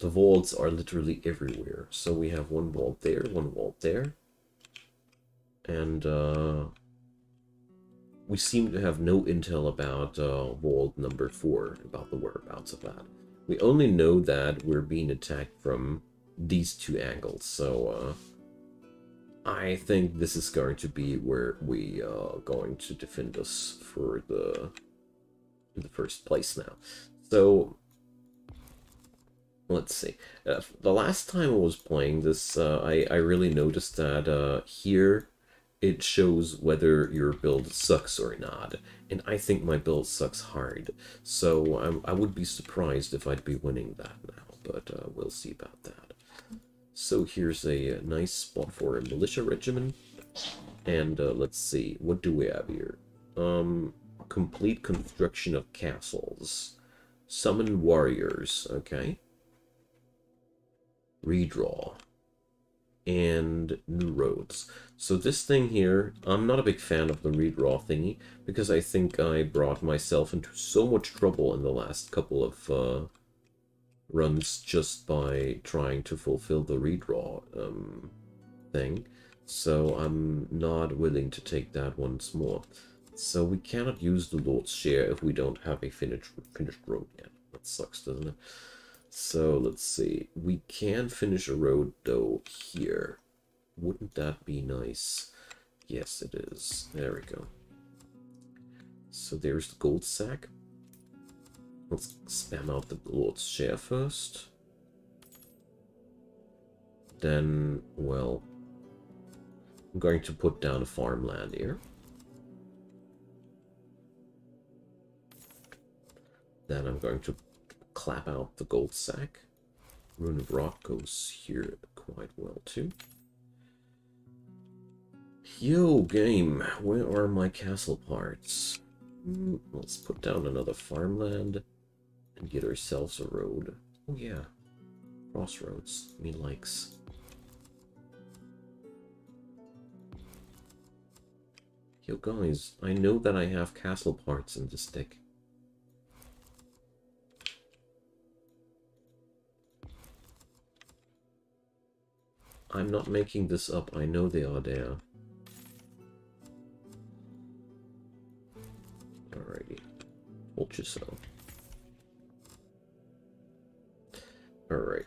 Speaker 1: The vaults are literally everywhere. So we have one vault there, one vault there. And uh, we seem to have no intel about uh, number 4, about the whereabouts of that. We only know that we're being attacked from these two angles, so uh, I think this is going to be where we are going to defend us for the in the first place now. So let's see. Uh, the last time I was playing this, uh, I I really noticed that uh, here it shows whether your build sucks or not, and I think my build sucks hard. So I'm, I would be surprised if I'd be winning that now, but uh, we'll see about that. So here's a, a nice spot for a militia regiment. And uh, let's see, what do we have here? Um, complete construction of castles. Summon warriors, okay. Redraw. And new roads. So this thing here, I'm not a big fan of the redraw thingy, because I think I brought myself into so much trouble in the last couple of uh, runs just by trying to fulfill the redraw um, thing. So I'm not willing to take that once more. So we cannot use the Lord's Share if we don't have a finished, finished road yet. That sucks, doesn't it? So let's see. We can finish a road though here. Wouldn't that be nice? Yes, it is. There we go. So there's the gold sack. Let's spam out the Lord's share first. Then, well, I'm going to put down a farmland here. Then I'm going to clap out the gold sack. Rune of Rock goes here quite well too. Yo, game, where are my castle parts? Hmm, let's put down another farmland and get ourselves a road. Oh yeah, crossroads. Me likes. Yo guys, I know that I have castle parts in this deck. I'm not making this up, I know they are there. Alrighty. Hold yourself. Alright.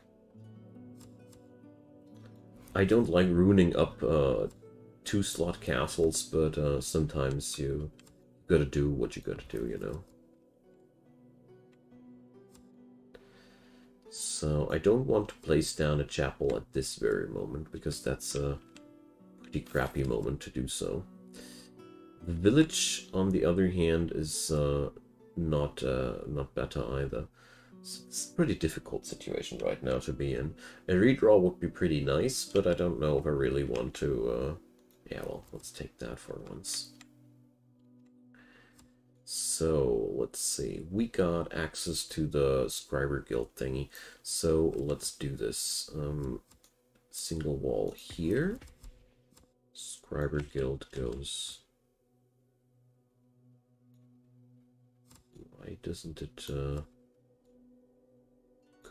Speaker 1: I don't like ruining up uh, two slot castles, but uh, sometimes you gotta do what you gotta do, you know? So I don't want to place down a chapel at this very moment, because that's a pretty crappy moment to do so. The village, on the other hand, is uh, not uh, not better either. It's a pretty difficult situation right now to be in. A redraw would be pretty nice, but I don't know if I really want to... Uh... Yeah, well, let's take that for once. So, let's see. We got access to the Scriber Guild thingy. So, let's do this. Um, single wall here. Scriber Guild goes... Why doesn't it... Uh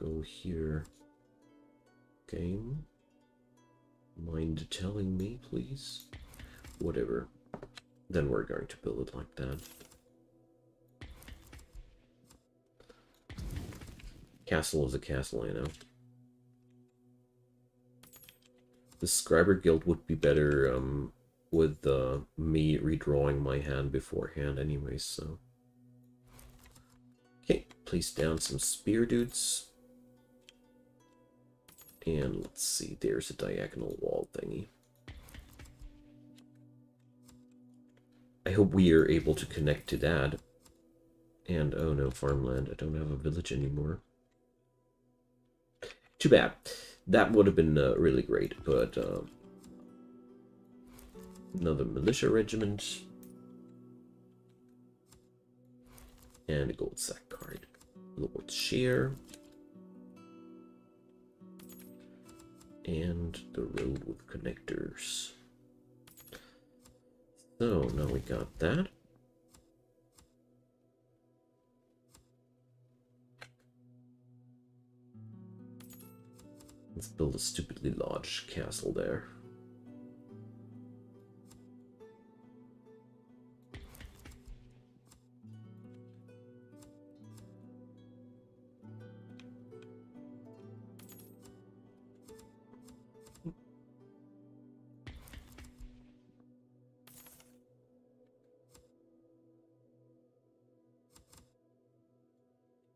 Speaker 1: go here. Game. Mind telling me, please? Whatever. Then we're going to build it like that. Castle is a castle, you know. The Scriber Guild would be better um, with uh, me redrawing my hand beforehand anyway, so... Okay, place down some spear dudes. And let's see, there's a diagonal wall thingy. I hope we are able to connect to that. And, oh no, farmland. I don't have a village anymore. Too bad. That would have been uh, really great, but... Uh, another militia regiment. And a gold sack card. Lord Shear. And the road with connectors. So now we got that. Let's build a stupidly large castle there.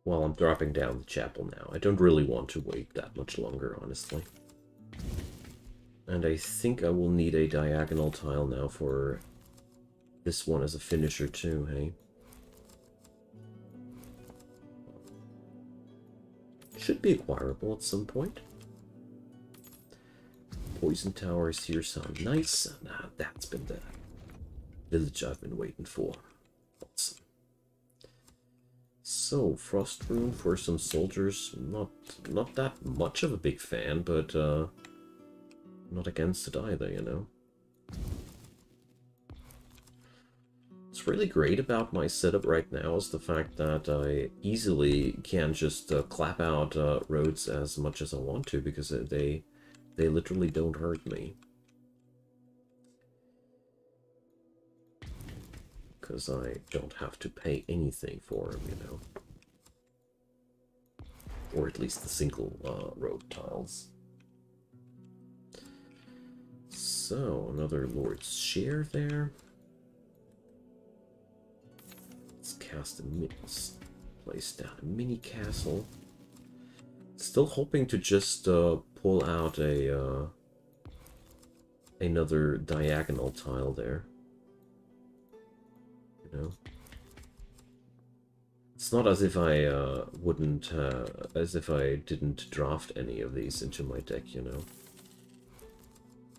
Speaker 1: Well, I'm dropping down the chapel now. I don't really want to wait that much longer, honestly. And I think I will need a diagonal tile now for this one as a finisher too, hey? Should be acquirable at some point. Poison towers here sound nice. Nah, that's been the village I've been waiting for. So, Frost Rune for some soldiers. Not not that much of a big fan, but uh, not against it either, you know. What's really great about my setup right now is the fact that I easily can just uh, clap out uh, roads as much as I want to because they they literally don't hurt me. Because I don't have to pay anything for them, you know. Or at least the single uh, road tiles. So, another Lord's Share there. Let's cast a let's place down a mini castle. Still hoping to just uh, pull out a uh, another diagonal tile there know? It's not as if I uh, wouldn't, uh, as if I didn't draft any of these into my deck, you know?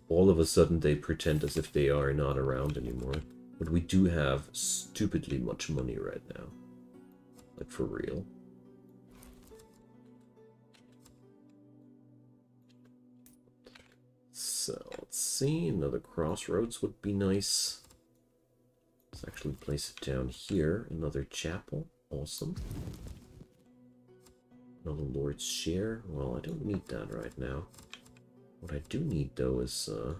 Speaker 1: All of a sudden they pretend as if they are not around anymore. But we do have stupidly much money right now. Like, for real. So, let's see, another crossroads would be nice. Let's actually place it down here. Another chapel. Awesome. Another Lord's Share. Well, I don't need that right now. What I do need, though, is uh,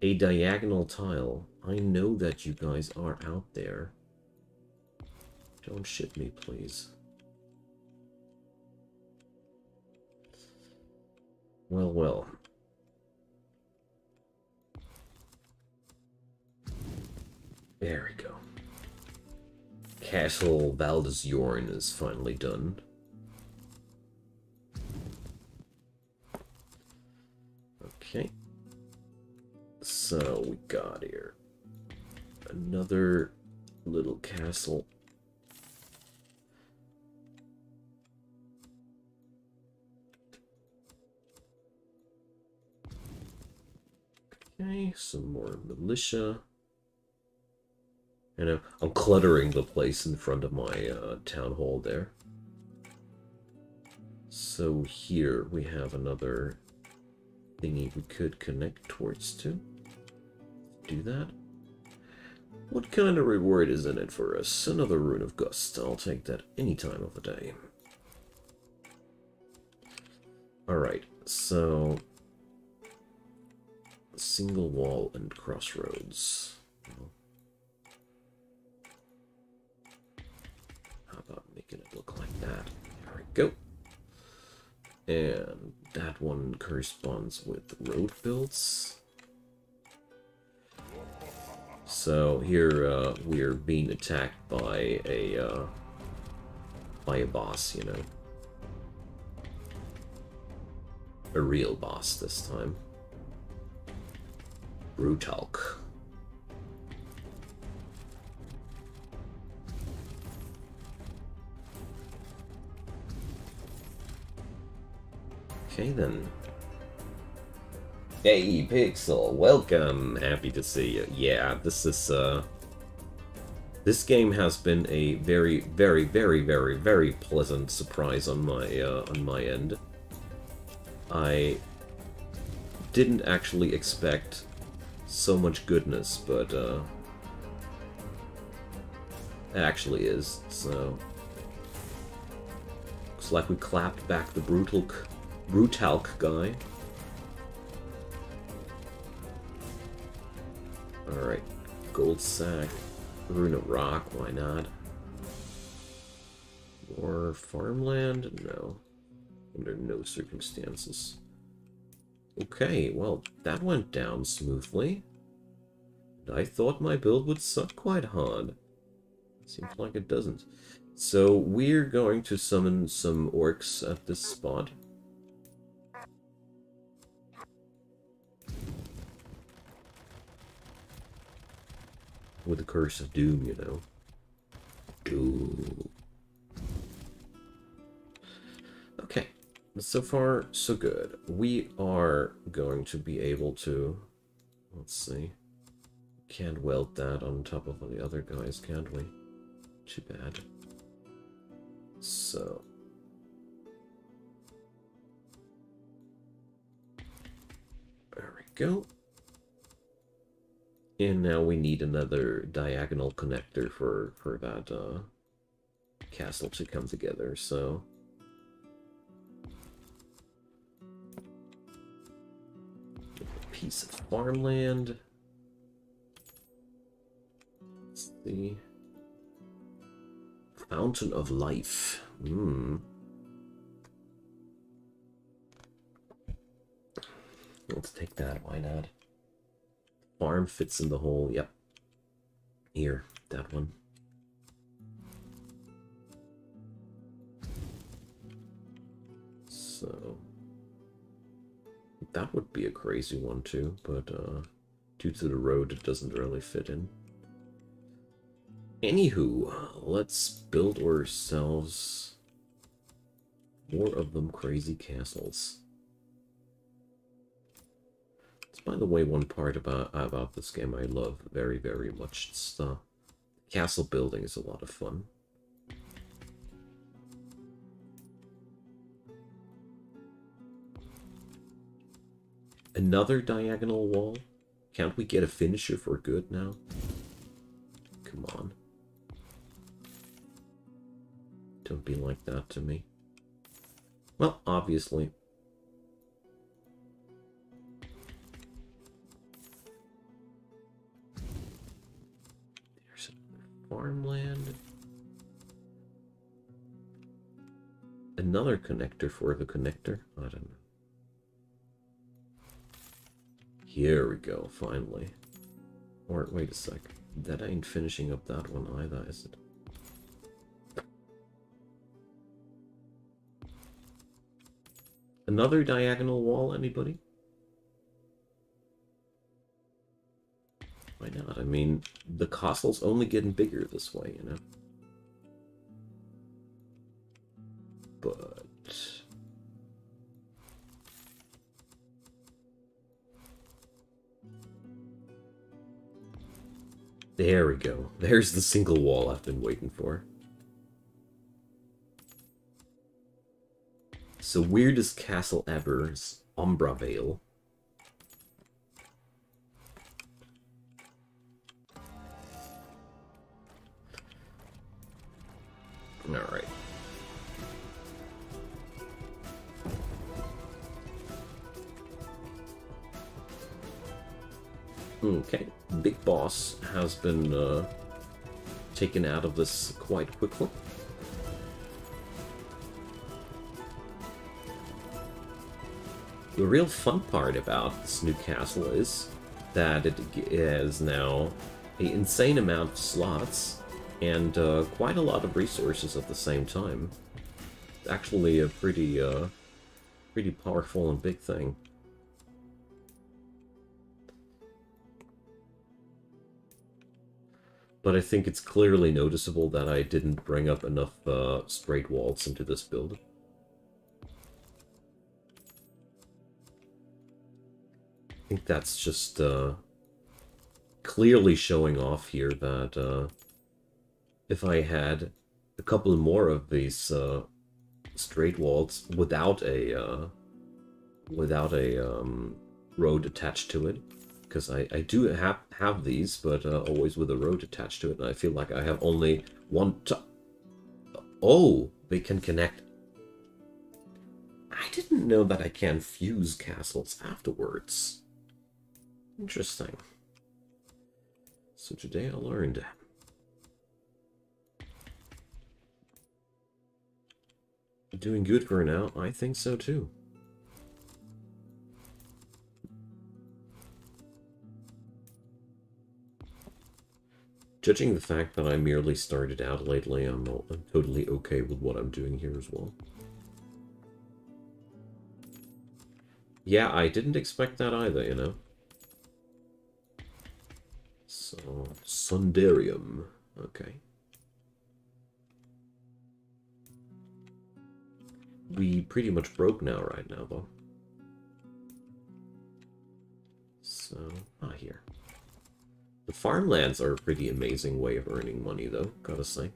Speaker 1: a diagonal tile. I know that you guys are out there. Don't shit me, please. Well, well. There we go. Castle Valdezyorn is finally done. Okay. So we got here another little castle. Okay, some more militia. You know, I'm cluttering the place in front of my uh, town hall there. So here we have another thingy we could connect towards to. Do that. What kind of reward is in it for us? Another Rune of Gust. I'll take that any time of the day. Alright, so... Single wall and crossroads. making it look like that. There we go. And that one corresponds with road builds. So here uh, we are being attacked by a uh, by a boss, you know, a real boss this time. Brutalk. Okay then. Hey Pixel, welcome! Happy to see you. Yeah, this is uh This game has been a very, very, very, very, very pleasant surprise on my uh, on my end. I didn't actually expect so much goodness, but uh, it actually is. So looks like we clapped back the brutal brutalk guy. Alright, gold sack, rune of rock, why not? More farmland? No. Under no circumstances. Okay, well, that went down smoothly. I thought my build would suck quite hard. Seems like it doesn't. So we're going to summon some orcs at this spot. With the Curse of Doom, you know. Doom. Okay. So far, so good. We are going to be able to... Let's see. Can't weld that on top of the other guys, can't we? Too bad. So... There we go. And now we need another diagonal connector for, for that uh, castle to come together, so... A piece of farmland. Let's see. Fountain of Life. Hmm. Let's take that, why not? Farm fits in the hole, yep. Here, that one. So... That would be a crazy one too, but uh, due to the road it doesn't really fit in. Anywho, let's build ourselves more of them crazy castles. By the way one part about about this game I love very very much. It's the castle building is a lot of fun. Another diagonal wall? Can't we get a finisher for good now? Come on. Don't be like that to me. Well, obviously. Farmland. Another connector for the connector? I don't know. Here we go, finally. Or, wait a sec. That ain't finishing up that one either, is it? Another diagonal wall, anybody? Why not? I mean, the castle's only getting bigger this way, you know? But... There we go. There's the single wall I've been waiting for. So weirdest castle ever is Umbra Vale. Okay, Big Boss has been uh, taken out of this quite quickly. The real fun part about this new castle is that it has now an insane amount of slots and uh, quite a lot of resources at the same time. It's actually a pretty, uh, pretty powerful and big thing. But I think it's clearly noticeable that I didn't bring up enough uh, straight walls into this build. I think that's just uh, clearly showing off here that uh, if I had a couple more of these uh, straight walls without a uh, without a um, road attached to it because I, I do have have these but uh, always with a road attached to it and I feel like I have only one oh they can connect I didn't know that I can fuse castles afterwards interesting so today I learned Doing good for now? I think so too. Judging the fact that I merely started out lately, I'm, I'm totally okay with what I'm doing here as well. Yeah, I didn't expect that either, you know. So, Sundarium. Okay. we pretty much broke now right now, though. So, not here. The farmlands are a pretty amazing way of earning money, though, gotta say.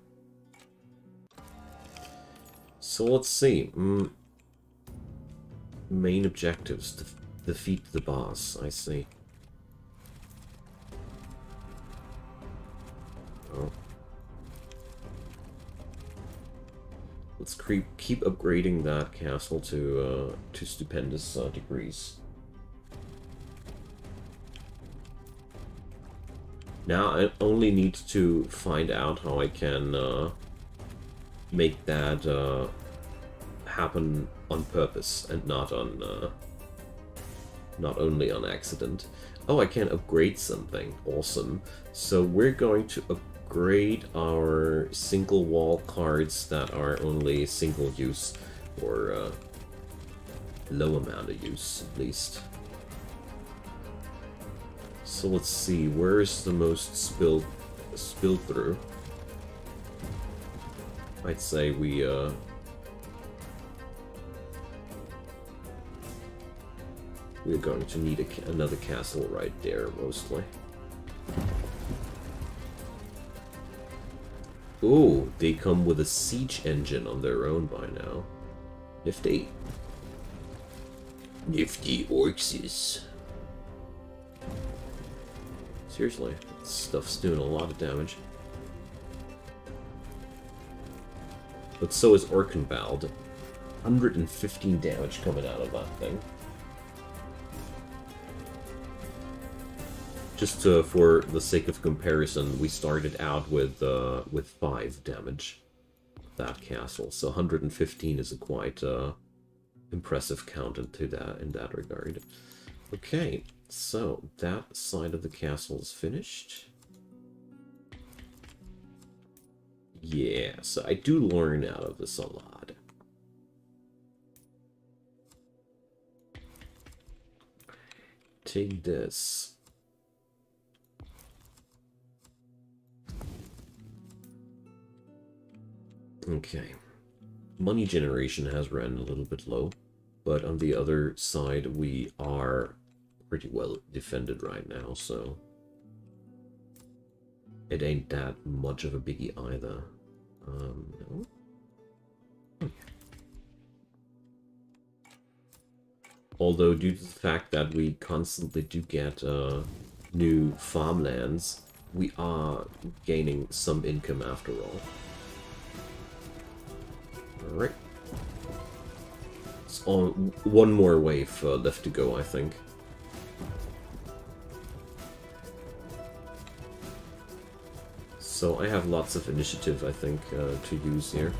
Speaker 1: So let's see. Mm. Main objectives. to defeat the boss, I see. Oh. Let's creep, keep upgrading that castle to uh, to stupendous uh, degrees. Now I only need to find out how I can uh, make that uh, happen on purpose and not on uh, not only on accident. Oh, I can upgrade something. Awesome. So we're going to upgrade our single wall cards that are only single use or uh, low amount of use at least. So let's see, where is the most spilled spilled through? I'd say we uh we're going to need a, another castle right there mostly. Oh, they come with a siege engine on their own by now. Nifty. Nifty Orxes. Seriously, stuff's doing a lot of damage. But so is Orkenvald. 115 damage coming out of that thing. Just uh, for the sake of comparison, we started out with uh, with 5 damage. That castle, so 115 is a quite uh, impressive count into that in that regard. Okay, so that side of the castle is finished. Yeah, so I do learn out of this a lot. Take this. Okay. Money generation has ran a little bit low, but on the other side, we are pretty well defended right now, so it ain't that much of a biggie either. Um, no? Although, due to the fact that we constantly do get uh, new farmlands, we are gaining some income after all. Alright. It's on one more wave uh, left to go, I think. So I have lots of initiative, I think, uh, to use here.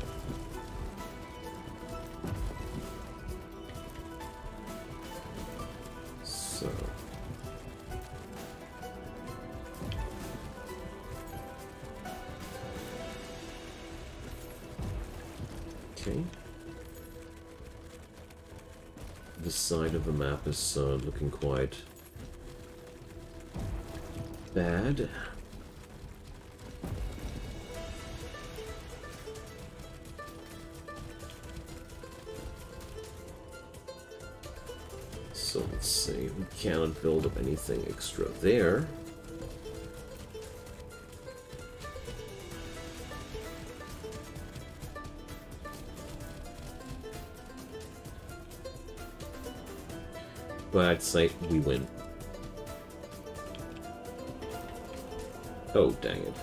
Speaker 1: So... Okay. This side of the map is uh, looking quite bad. cannot build up anything extra there. But I'd say we win. Oh, dang it.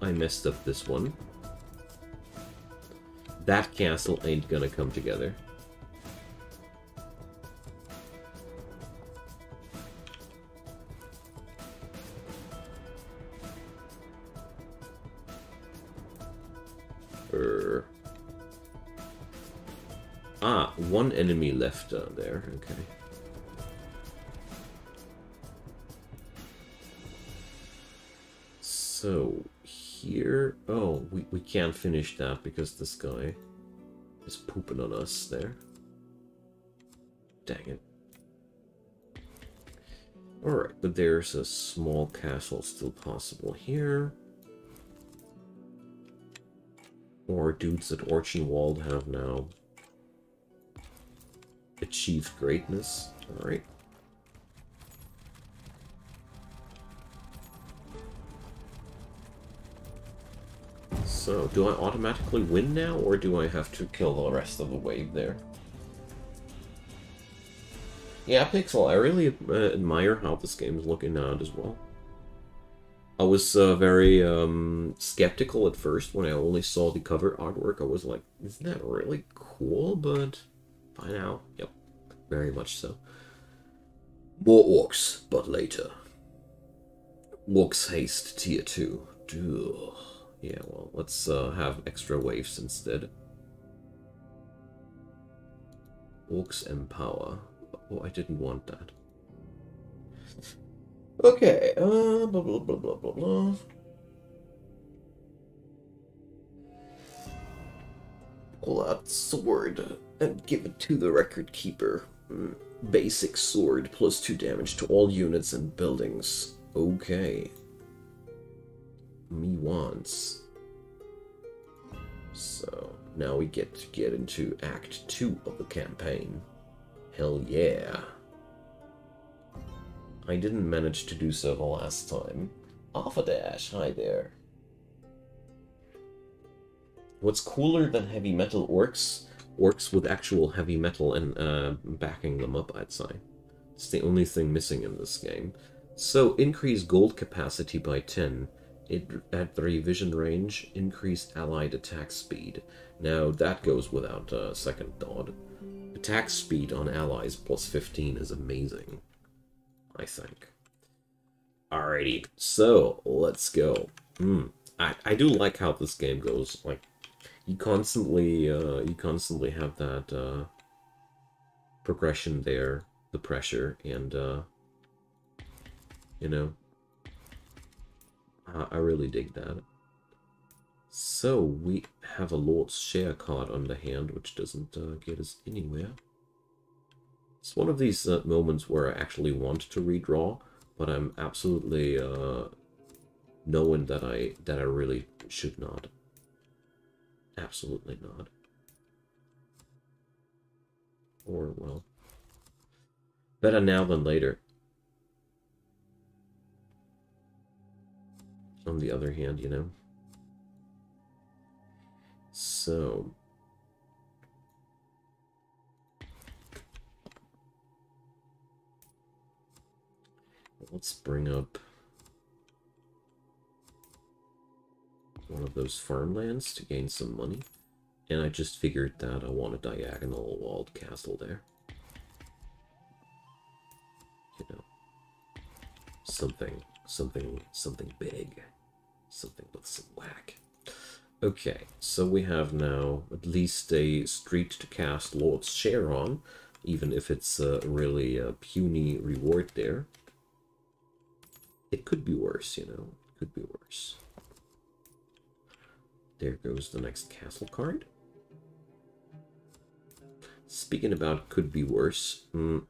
Speaker 1: I messed up this one. That castle ain't gonna come together. Ah, one enemy left there, okay. So, here... Oh, we, we can't finish that because this guy is pooping on us there. Dang it. Alright, but there's a small castle still possible here. Or dudes at Orchenwald have now achieved greatness. Alright. So, do I automatically win now, or do I have to kill the rest of the wave there? Yeah, Pixel, I really uh, admire how this game is looking out as well. I was uh, very um, skeptical at first when I only saw the cover artwork. I was like, isn't that really cool? But by now, yep, very much so. More orcs, but later. Orcs haste tier 2. Ugh. Yeah, well, let's uh, have extra waves instead. Orcs Empower. Oh, I didn't want that. Okay, uh, blah, blah, blah, blah, blah, blah. Pull out sword and give it to the record keeper. Mm, basic sword, plus 2 damage to all units and buildings. Okay me wants. So now we get to get into Act 2 of the campaign. Hell yeah. I didn't manage to do so the last time. Alpha Dash, hi there. What's cooler than heavy metal orcs? Orcs with actual heavy metal and uh, backing them up, I'd say. It's the only thing missing in this game. So, increase gold capacity by 10 it, at the revision range, increase allied attack speed. Now, that goes without a second thought. Attack speed on allies plus 15 is amazing, I think. Alrighty, so let's go. Hmm. I, I do like how this game goes. Like, you constantly, uh, you constantly have that, uh, progression there, the pressure, and, uh, you know, uh, I really dig that. So, we have a Lord's Share card on the hand, which doesn't uh, get us anywhere. It's one of these uh, moments where I actually want to redraw, but I'm absolutely uh, knowing that I that I really should not. Absolutely not. Or, well, better now than later. on the other hand, you know? So... Let's bring up one of those farmlands to gain some money. And I just figured that I want a diagonal walled castle there. You know, something, something, something big. Something with some whack. Okay, so we have now at least a street to cast Lord's Share on, even if it's a really a puny reward there. It could be worse, you know. It could be worse. There goes the next castle card. Speaking about could be worse, mm,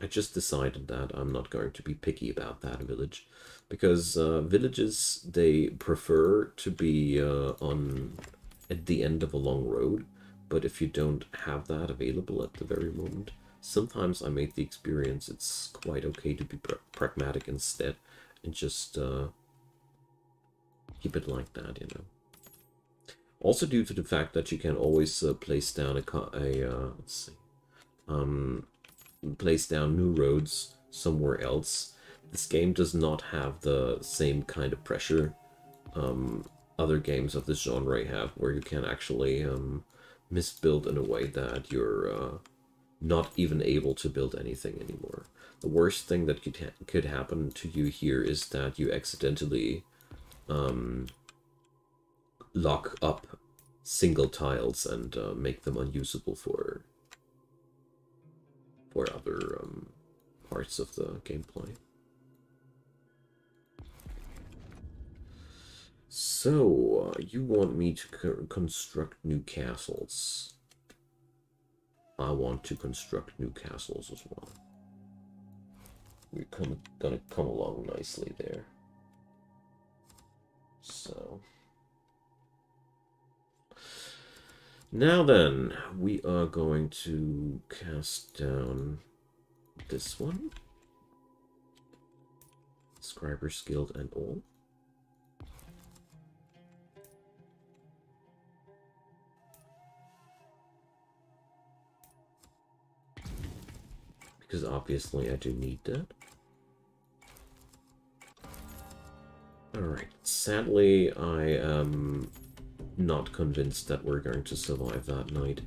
Speaker 1: I just decided that I'm not going to be picky about that village because uh, villages they prefer to be uh, on at the end of a long road but if you don't have that available at the very moment sometimes I made the experience it's quite okay to be pr pragmatic instead and just uh, keep it like that you know also due to the fact that you can always uh, place down a, a uh, let's see um, place down new roads somewhere else. This game does not have the same kind of pressure um, other games of this genre have, where you can actually um, misbuild in a way that you're uh, not even able to build anything anymore. The worst thing that could, ha could happen to you here is that you accidentally um, lock up single tiles and uh, make them unusable for for other um, parts of the gameplay. So, uh, you want me to co construct new castles. I want to construct new castles as well. We're gonna come along nicely there. So... Now then, we are going to cast down this one. Scriber's Guild and all. Because obviously I do need that. Alright, sadly I am not convinced that we're going to survive that night.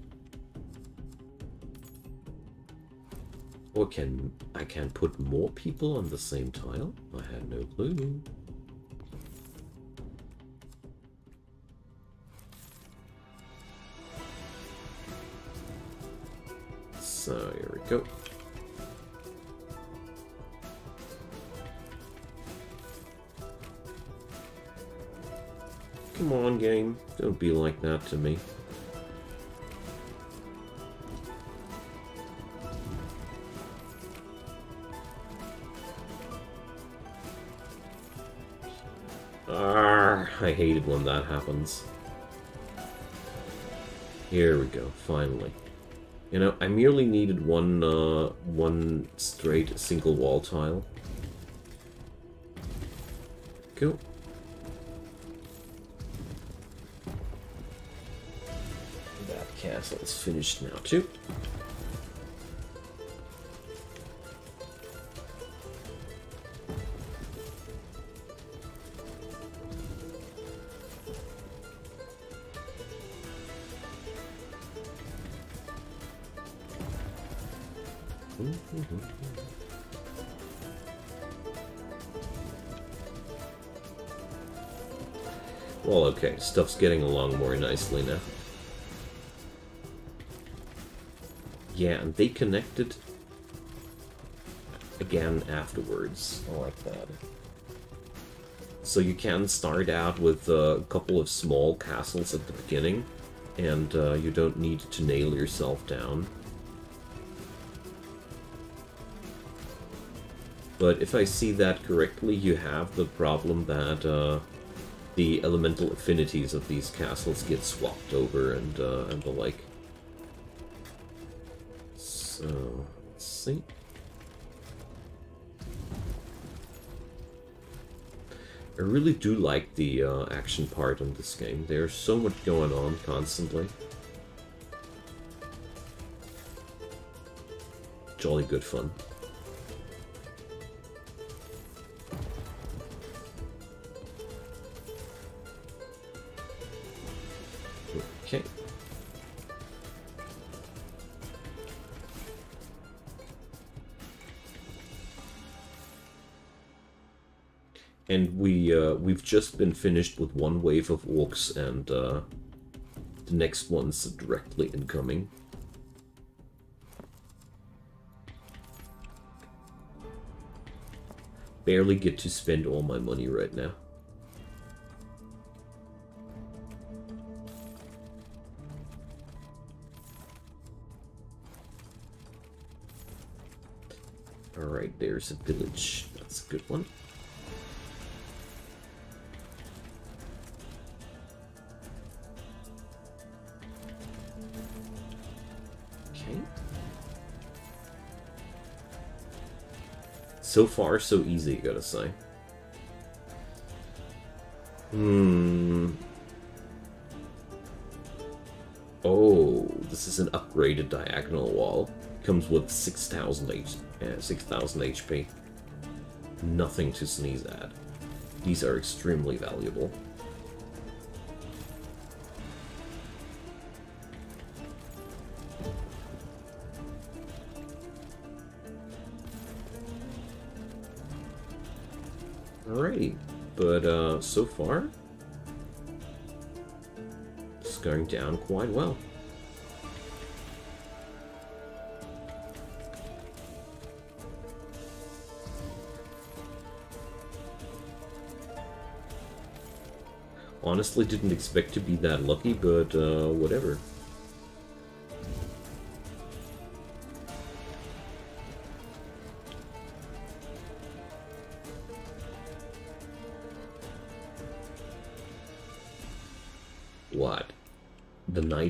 Speaker 1: Or can I can put more people on the same tile? I had no clue. So here we go. Come on, game. Don't be like that to me. Arr, I hate it when that happens. Here we go, finally. You know, I merely needed one, uh, one straight single wall tile. Cool. Castle is finished now too. Well, okay, stuff's getting along more nicely now. Yeah, and they connected again afterwards. I like that. So you can start out with a couple of small castles at the beginning, and uh, you don't need to nail yourself down. But if I see that correctly, you have the problem that uh, the elemental affinities of these castles get swapped over and, uh, and the like. Really do like the uh, action part in this game. There's so much going on constantly. Jolly good fun. Just been finished with one wave of orcs, and uh, the next one's directly incoming. Barely get to spend all my money right now. Alright, there's a village. That's a good one. So far, so easy, gotta say. Hmm. Oh, this is an upgraded diagonal wall. comes with 6,000 H, 6,000 HP. Nothing to sneeze at. These are extremely valuable. So far, it's going down quite well. Honestly, didn't expect to be that lucky, but uh, whatever.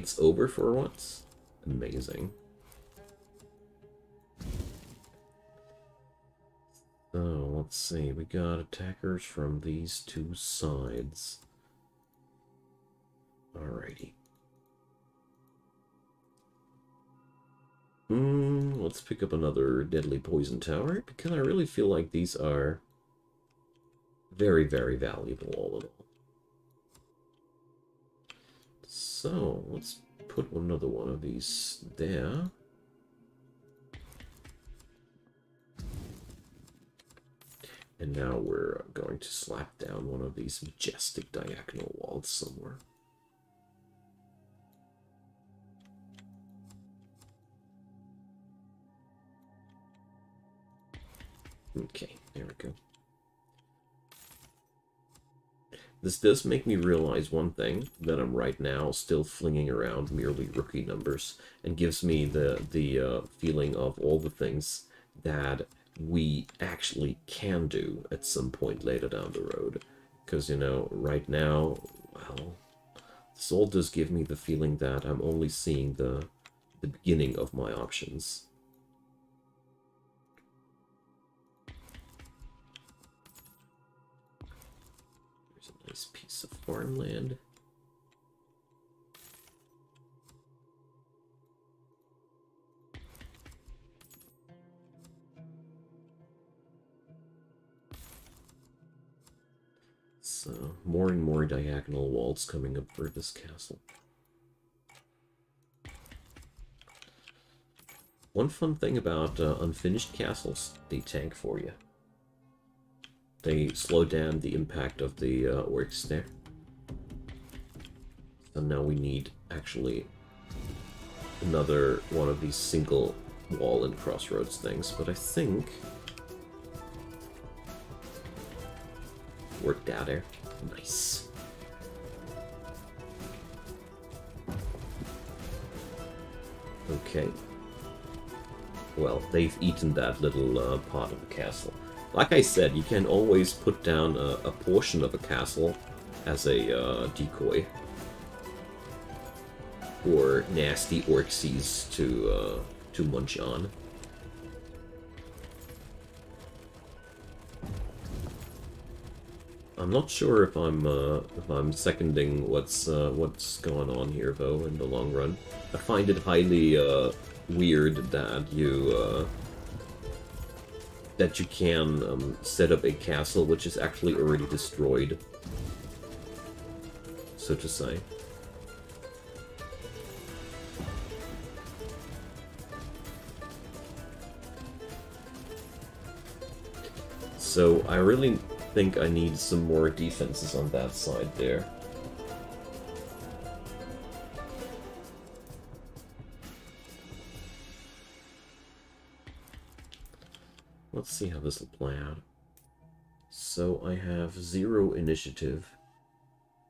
Speaker 1: Night's over for once? Amazing. So, let's see. We got attackers from these two sides. Alrighty. Hmm, let's pick up another Deadly Poison Tower, because I really feel like these are very, very valuable all in all. So, let's put another one of these there. And now we're going to slap down one of these majestic diagonal walls somewhere. Okay, there we go. This does make me realize one thing, that I'm right now still flinging around merely rookie numbers, and gives me the, the uh, feeling of all the things that we actually can do at some point later down the road. Because, you know, right now, well, this all does give me the feeling that I'm only seeing the, the beginning of my options. Piece of farmland. So, more and more diagonal walls coming up for this castle. One fun thing about uh, unfinished castles, they tank for you. They slow down the impact of the uh, there. So now we need actually another one of these single wall and crossroads things, but I think worked out there. Nice. Okay. Well, they've eaten that little uh, part of the castle. Like I said, you can always put down a, a portion of a castle as a uh, decoy. For nasty orcsies to, uh, to munch on. I'm not sure if I'm uh, if I'm seconding what's uh, what's going on here though in the long run. I find it highly uh, weird that you uh, that you can um, set up a castle which is actually already destroyed, so to say. So I really think I need some more defenses on that side there. Let's see how this will play out. So I have zero initiative.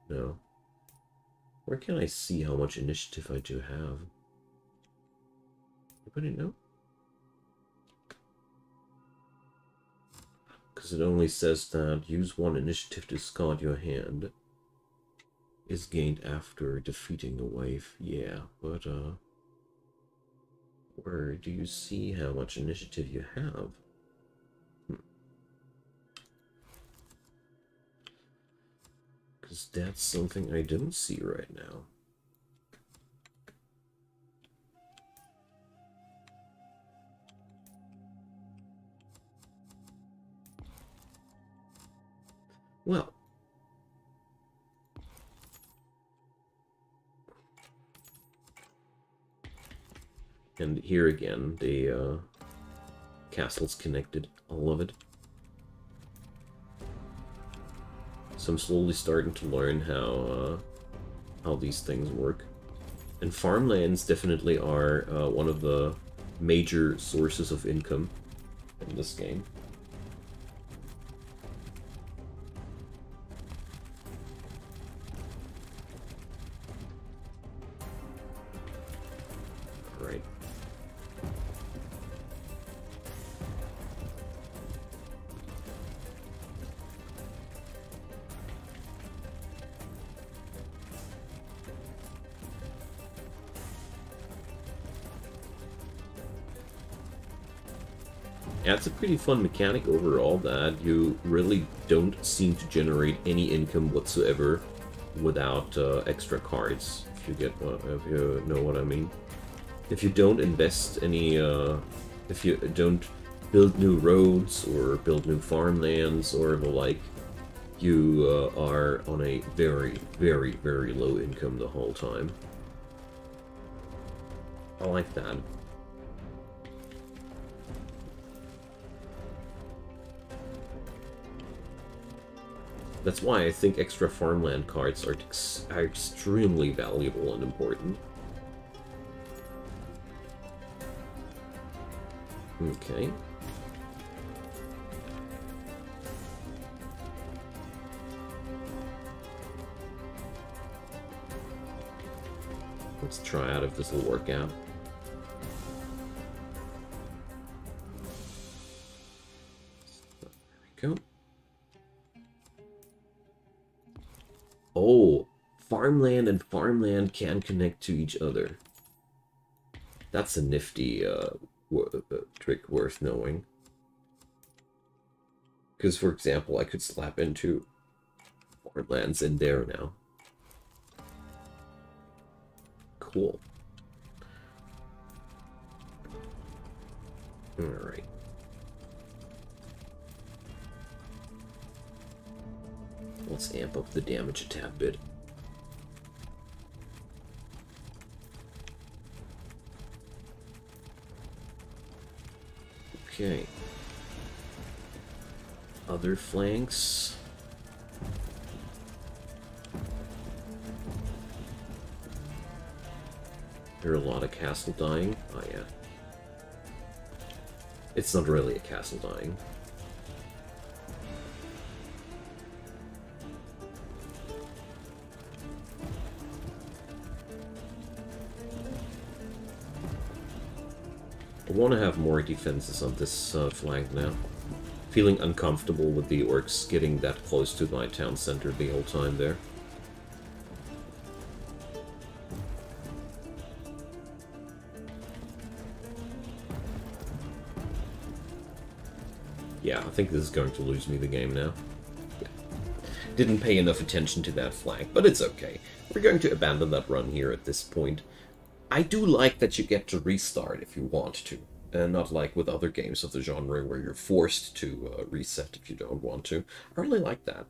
Speaker 1: No. Where can I see how much initiative I do have? Anybody know? Because it only says that use one initiative to discard your hand is gained after defeating a wave. Yeah, but uh... Where do you see how much initiative you have? Because that's something I don't see right now. Well. And here again, the uh, castle's connected. I love it. So I'm slowly starting to learn how uh, how these things work. And farmlands definitely are uh, one of the major sources of income in this game. Fun mechanic overall that you really don't seem to generate any income whatsoever without uh, extra cards, if you get what, if you know what I mean. If you don't invest any, uh, if you don't build new roads or build new farmlands or the like, you uh, are on a very, very, very low income the whole time. I like that. That's why I think extra farmland cards are, ex are extremely valuable and important. Okay. Let's try out if this will work out. Can connect to each other. That's a nifty uh, uh, trick worth knowing. Because, for example, I could slap into farmlands in there now. Cool. Alright. Let's amp up the damage a tad bit. Okay. Other flanks. There are a lot of castle dying. Oh yeah. It's not really a castle dying. Want to have more defenses on this uh, flank now. Feeling uncomfortable with the orcs getting that close to my town center the whole time there. Yeah, I think this is going to lose me the game now. Yeah. Didn't pay enough attention to that flank, but it's okay. We're going to abandon that run here at this point. I do like that you get to restart if you want to, and not like with other games of the genre where you're forced to uh, reset if you don't want to. I really like that.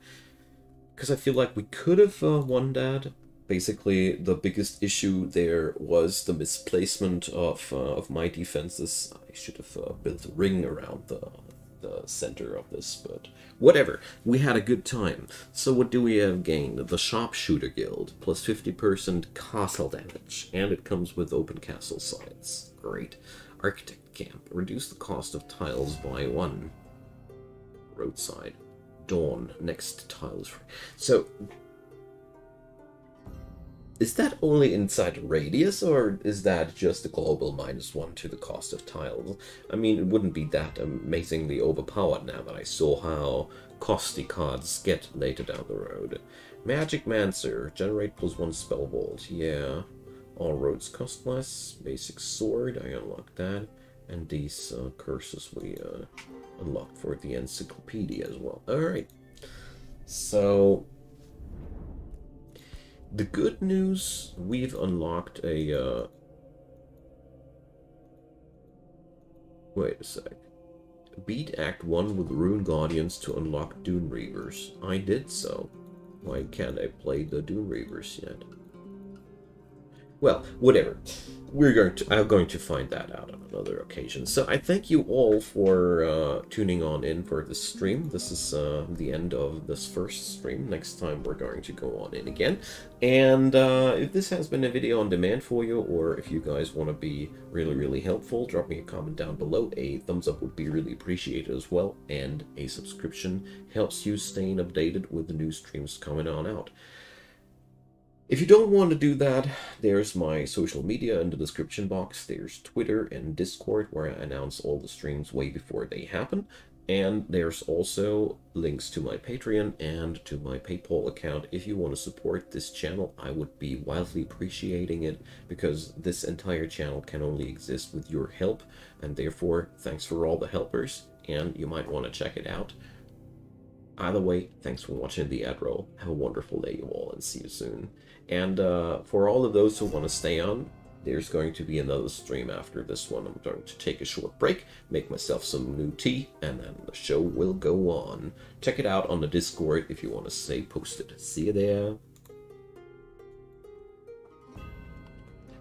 Speaker 1: Because I feel like we could have uh, won that. Basically, the biggest issue there was the misplacement of, uh, of my defenses. I should have uh, built a ring around the the center of this, but whatever. We had a good time. So what do we have gained? The Sharpshooter Guild, plus 50% castle damage, and it comes with open castle sides. Great. Architect Camp, reduce the cost of tiles by one. Roadside. Dawn, next tiles. So, is that only inside radius, or is that just a global minus one to the cost of tiles? I mean, it wouldn't be that amazingly overpowered now that I saw how costly cards get later down the road. Magic Mancer, generate plus one spell vault, yeah. All roads cost less. Basic sword, I unlocked that. And these uh, curses we uh, unlocked for the encyclopedia as well. Alright. So, the good news, we've unlocked a, uh... Wait a sec. Beat Act 1 with Rune Guardians to unlock Dune Reavers. I did so. Why can't I play the Dune Reavers yet? Well, whatever. We're going to I'm going to find that out on another occasion. So I thank you all for uh, tuning on in for this stream. This is uh, the end of this first stream. Next time we're going to go on in again. And uh, if this has been a video on demand for you, or if you guys want to be really, really helpful, drop me a comment down below. A thumbs up would be really appreciated as well. And a subscription helps you staying updated with the new streams coming on out. If you don't want to do that, there's my social media in the description box. There's Twitter and Discord where I announce all the streams way before they happen. And there's also links to my Patreon and to my PayPal account. If you want to support this channel, I would be wildly appreciating it because this entire channel can only exist with your help. And therefore, thanks for all the helpers. And you might want to check it out. Either way, thanks for watching the ad roll. Have a wonderful day, you all, and see you soon. And uh, for all of those who want to stay on, there's going to be another stream after this one. I'm going to take a short break, make myself some new tea, and then the show will go on. Check it out on the Discord if you want to stay posted. See you there.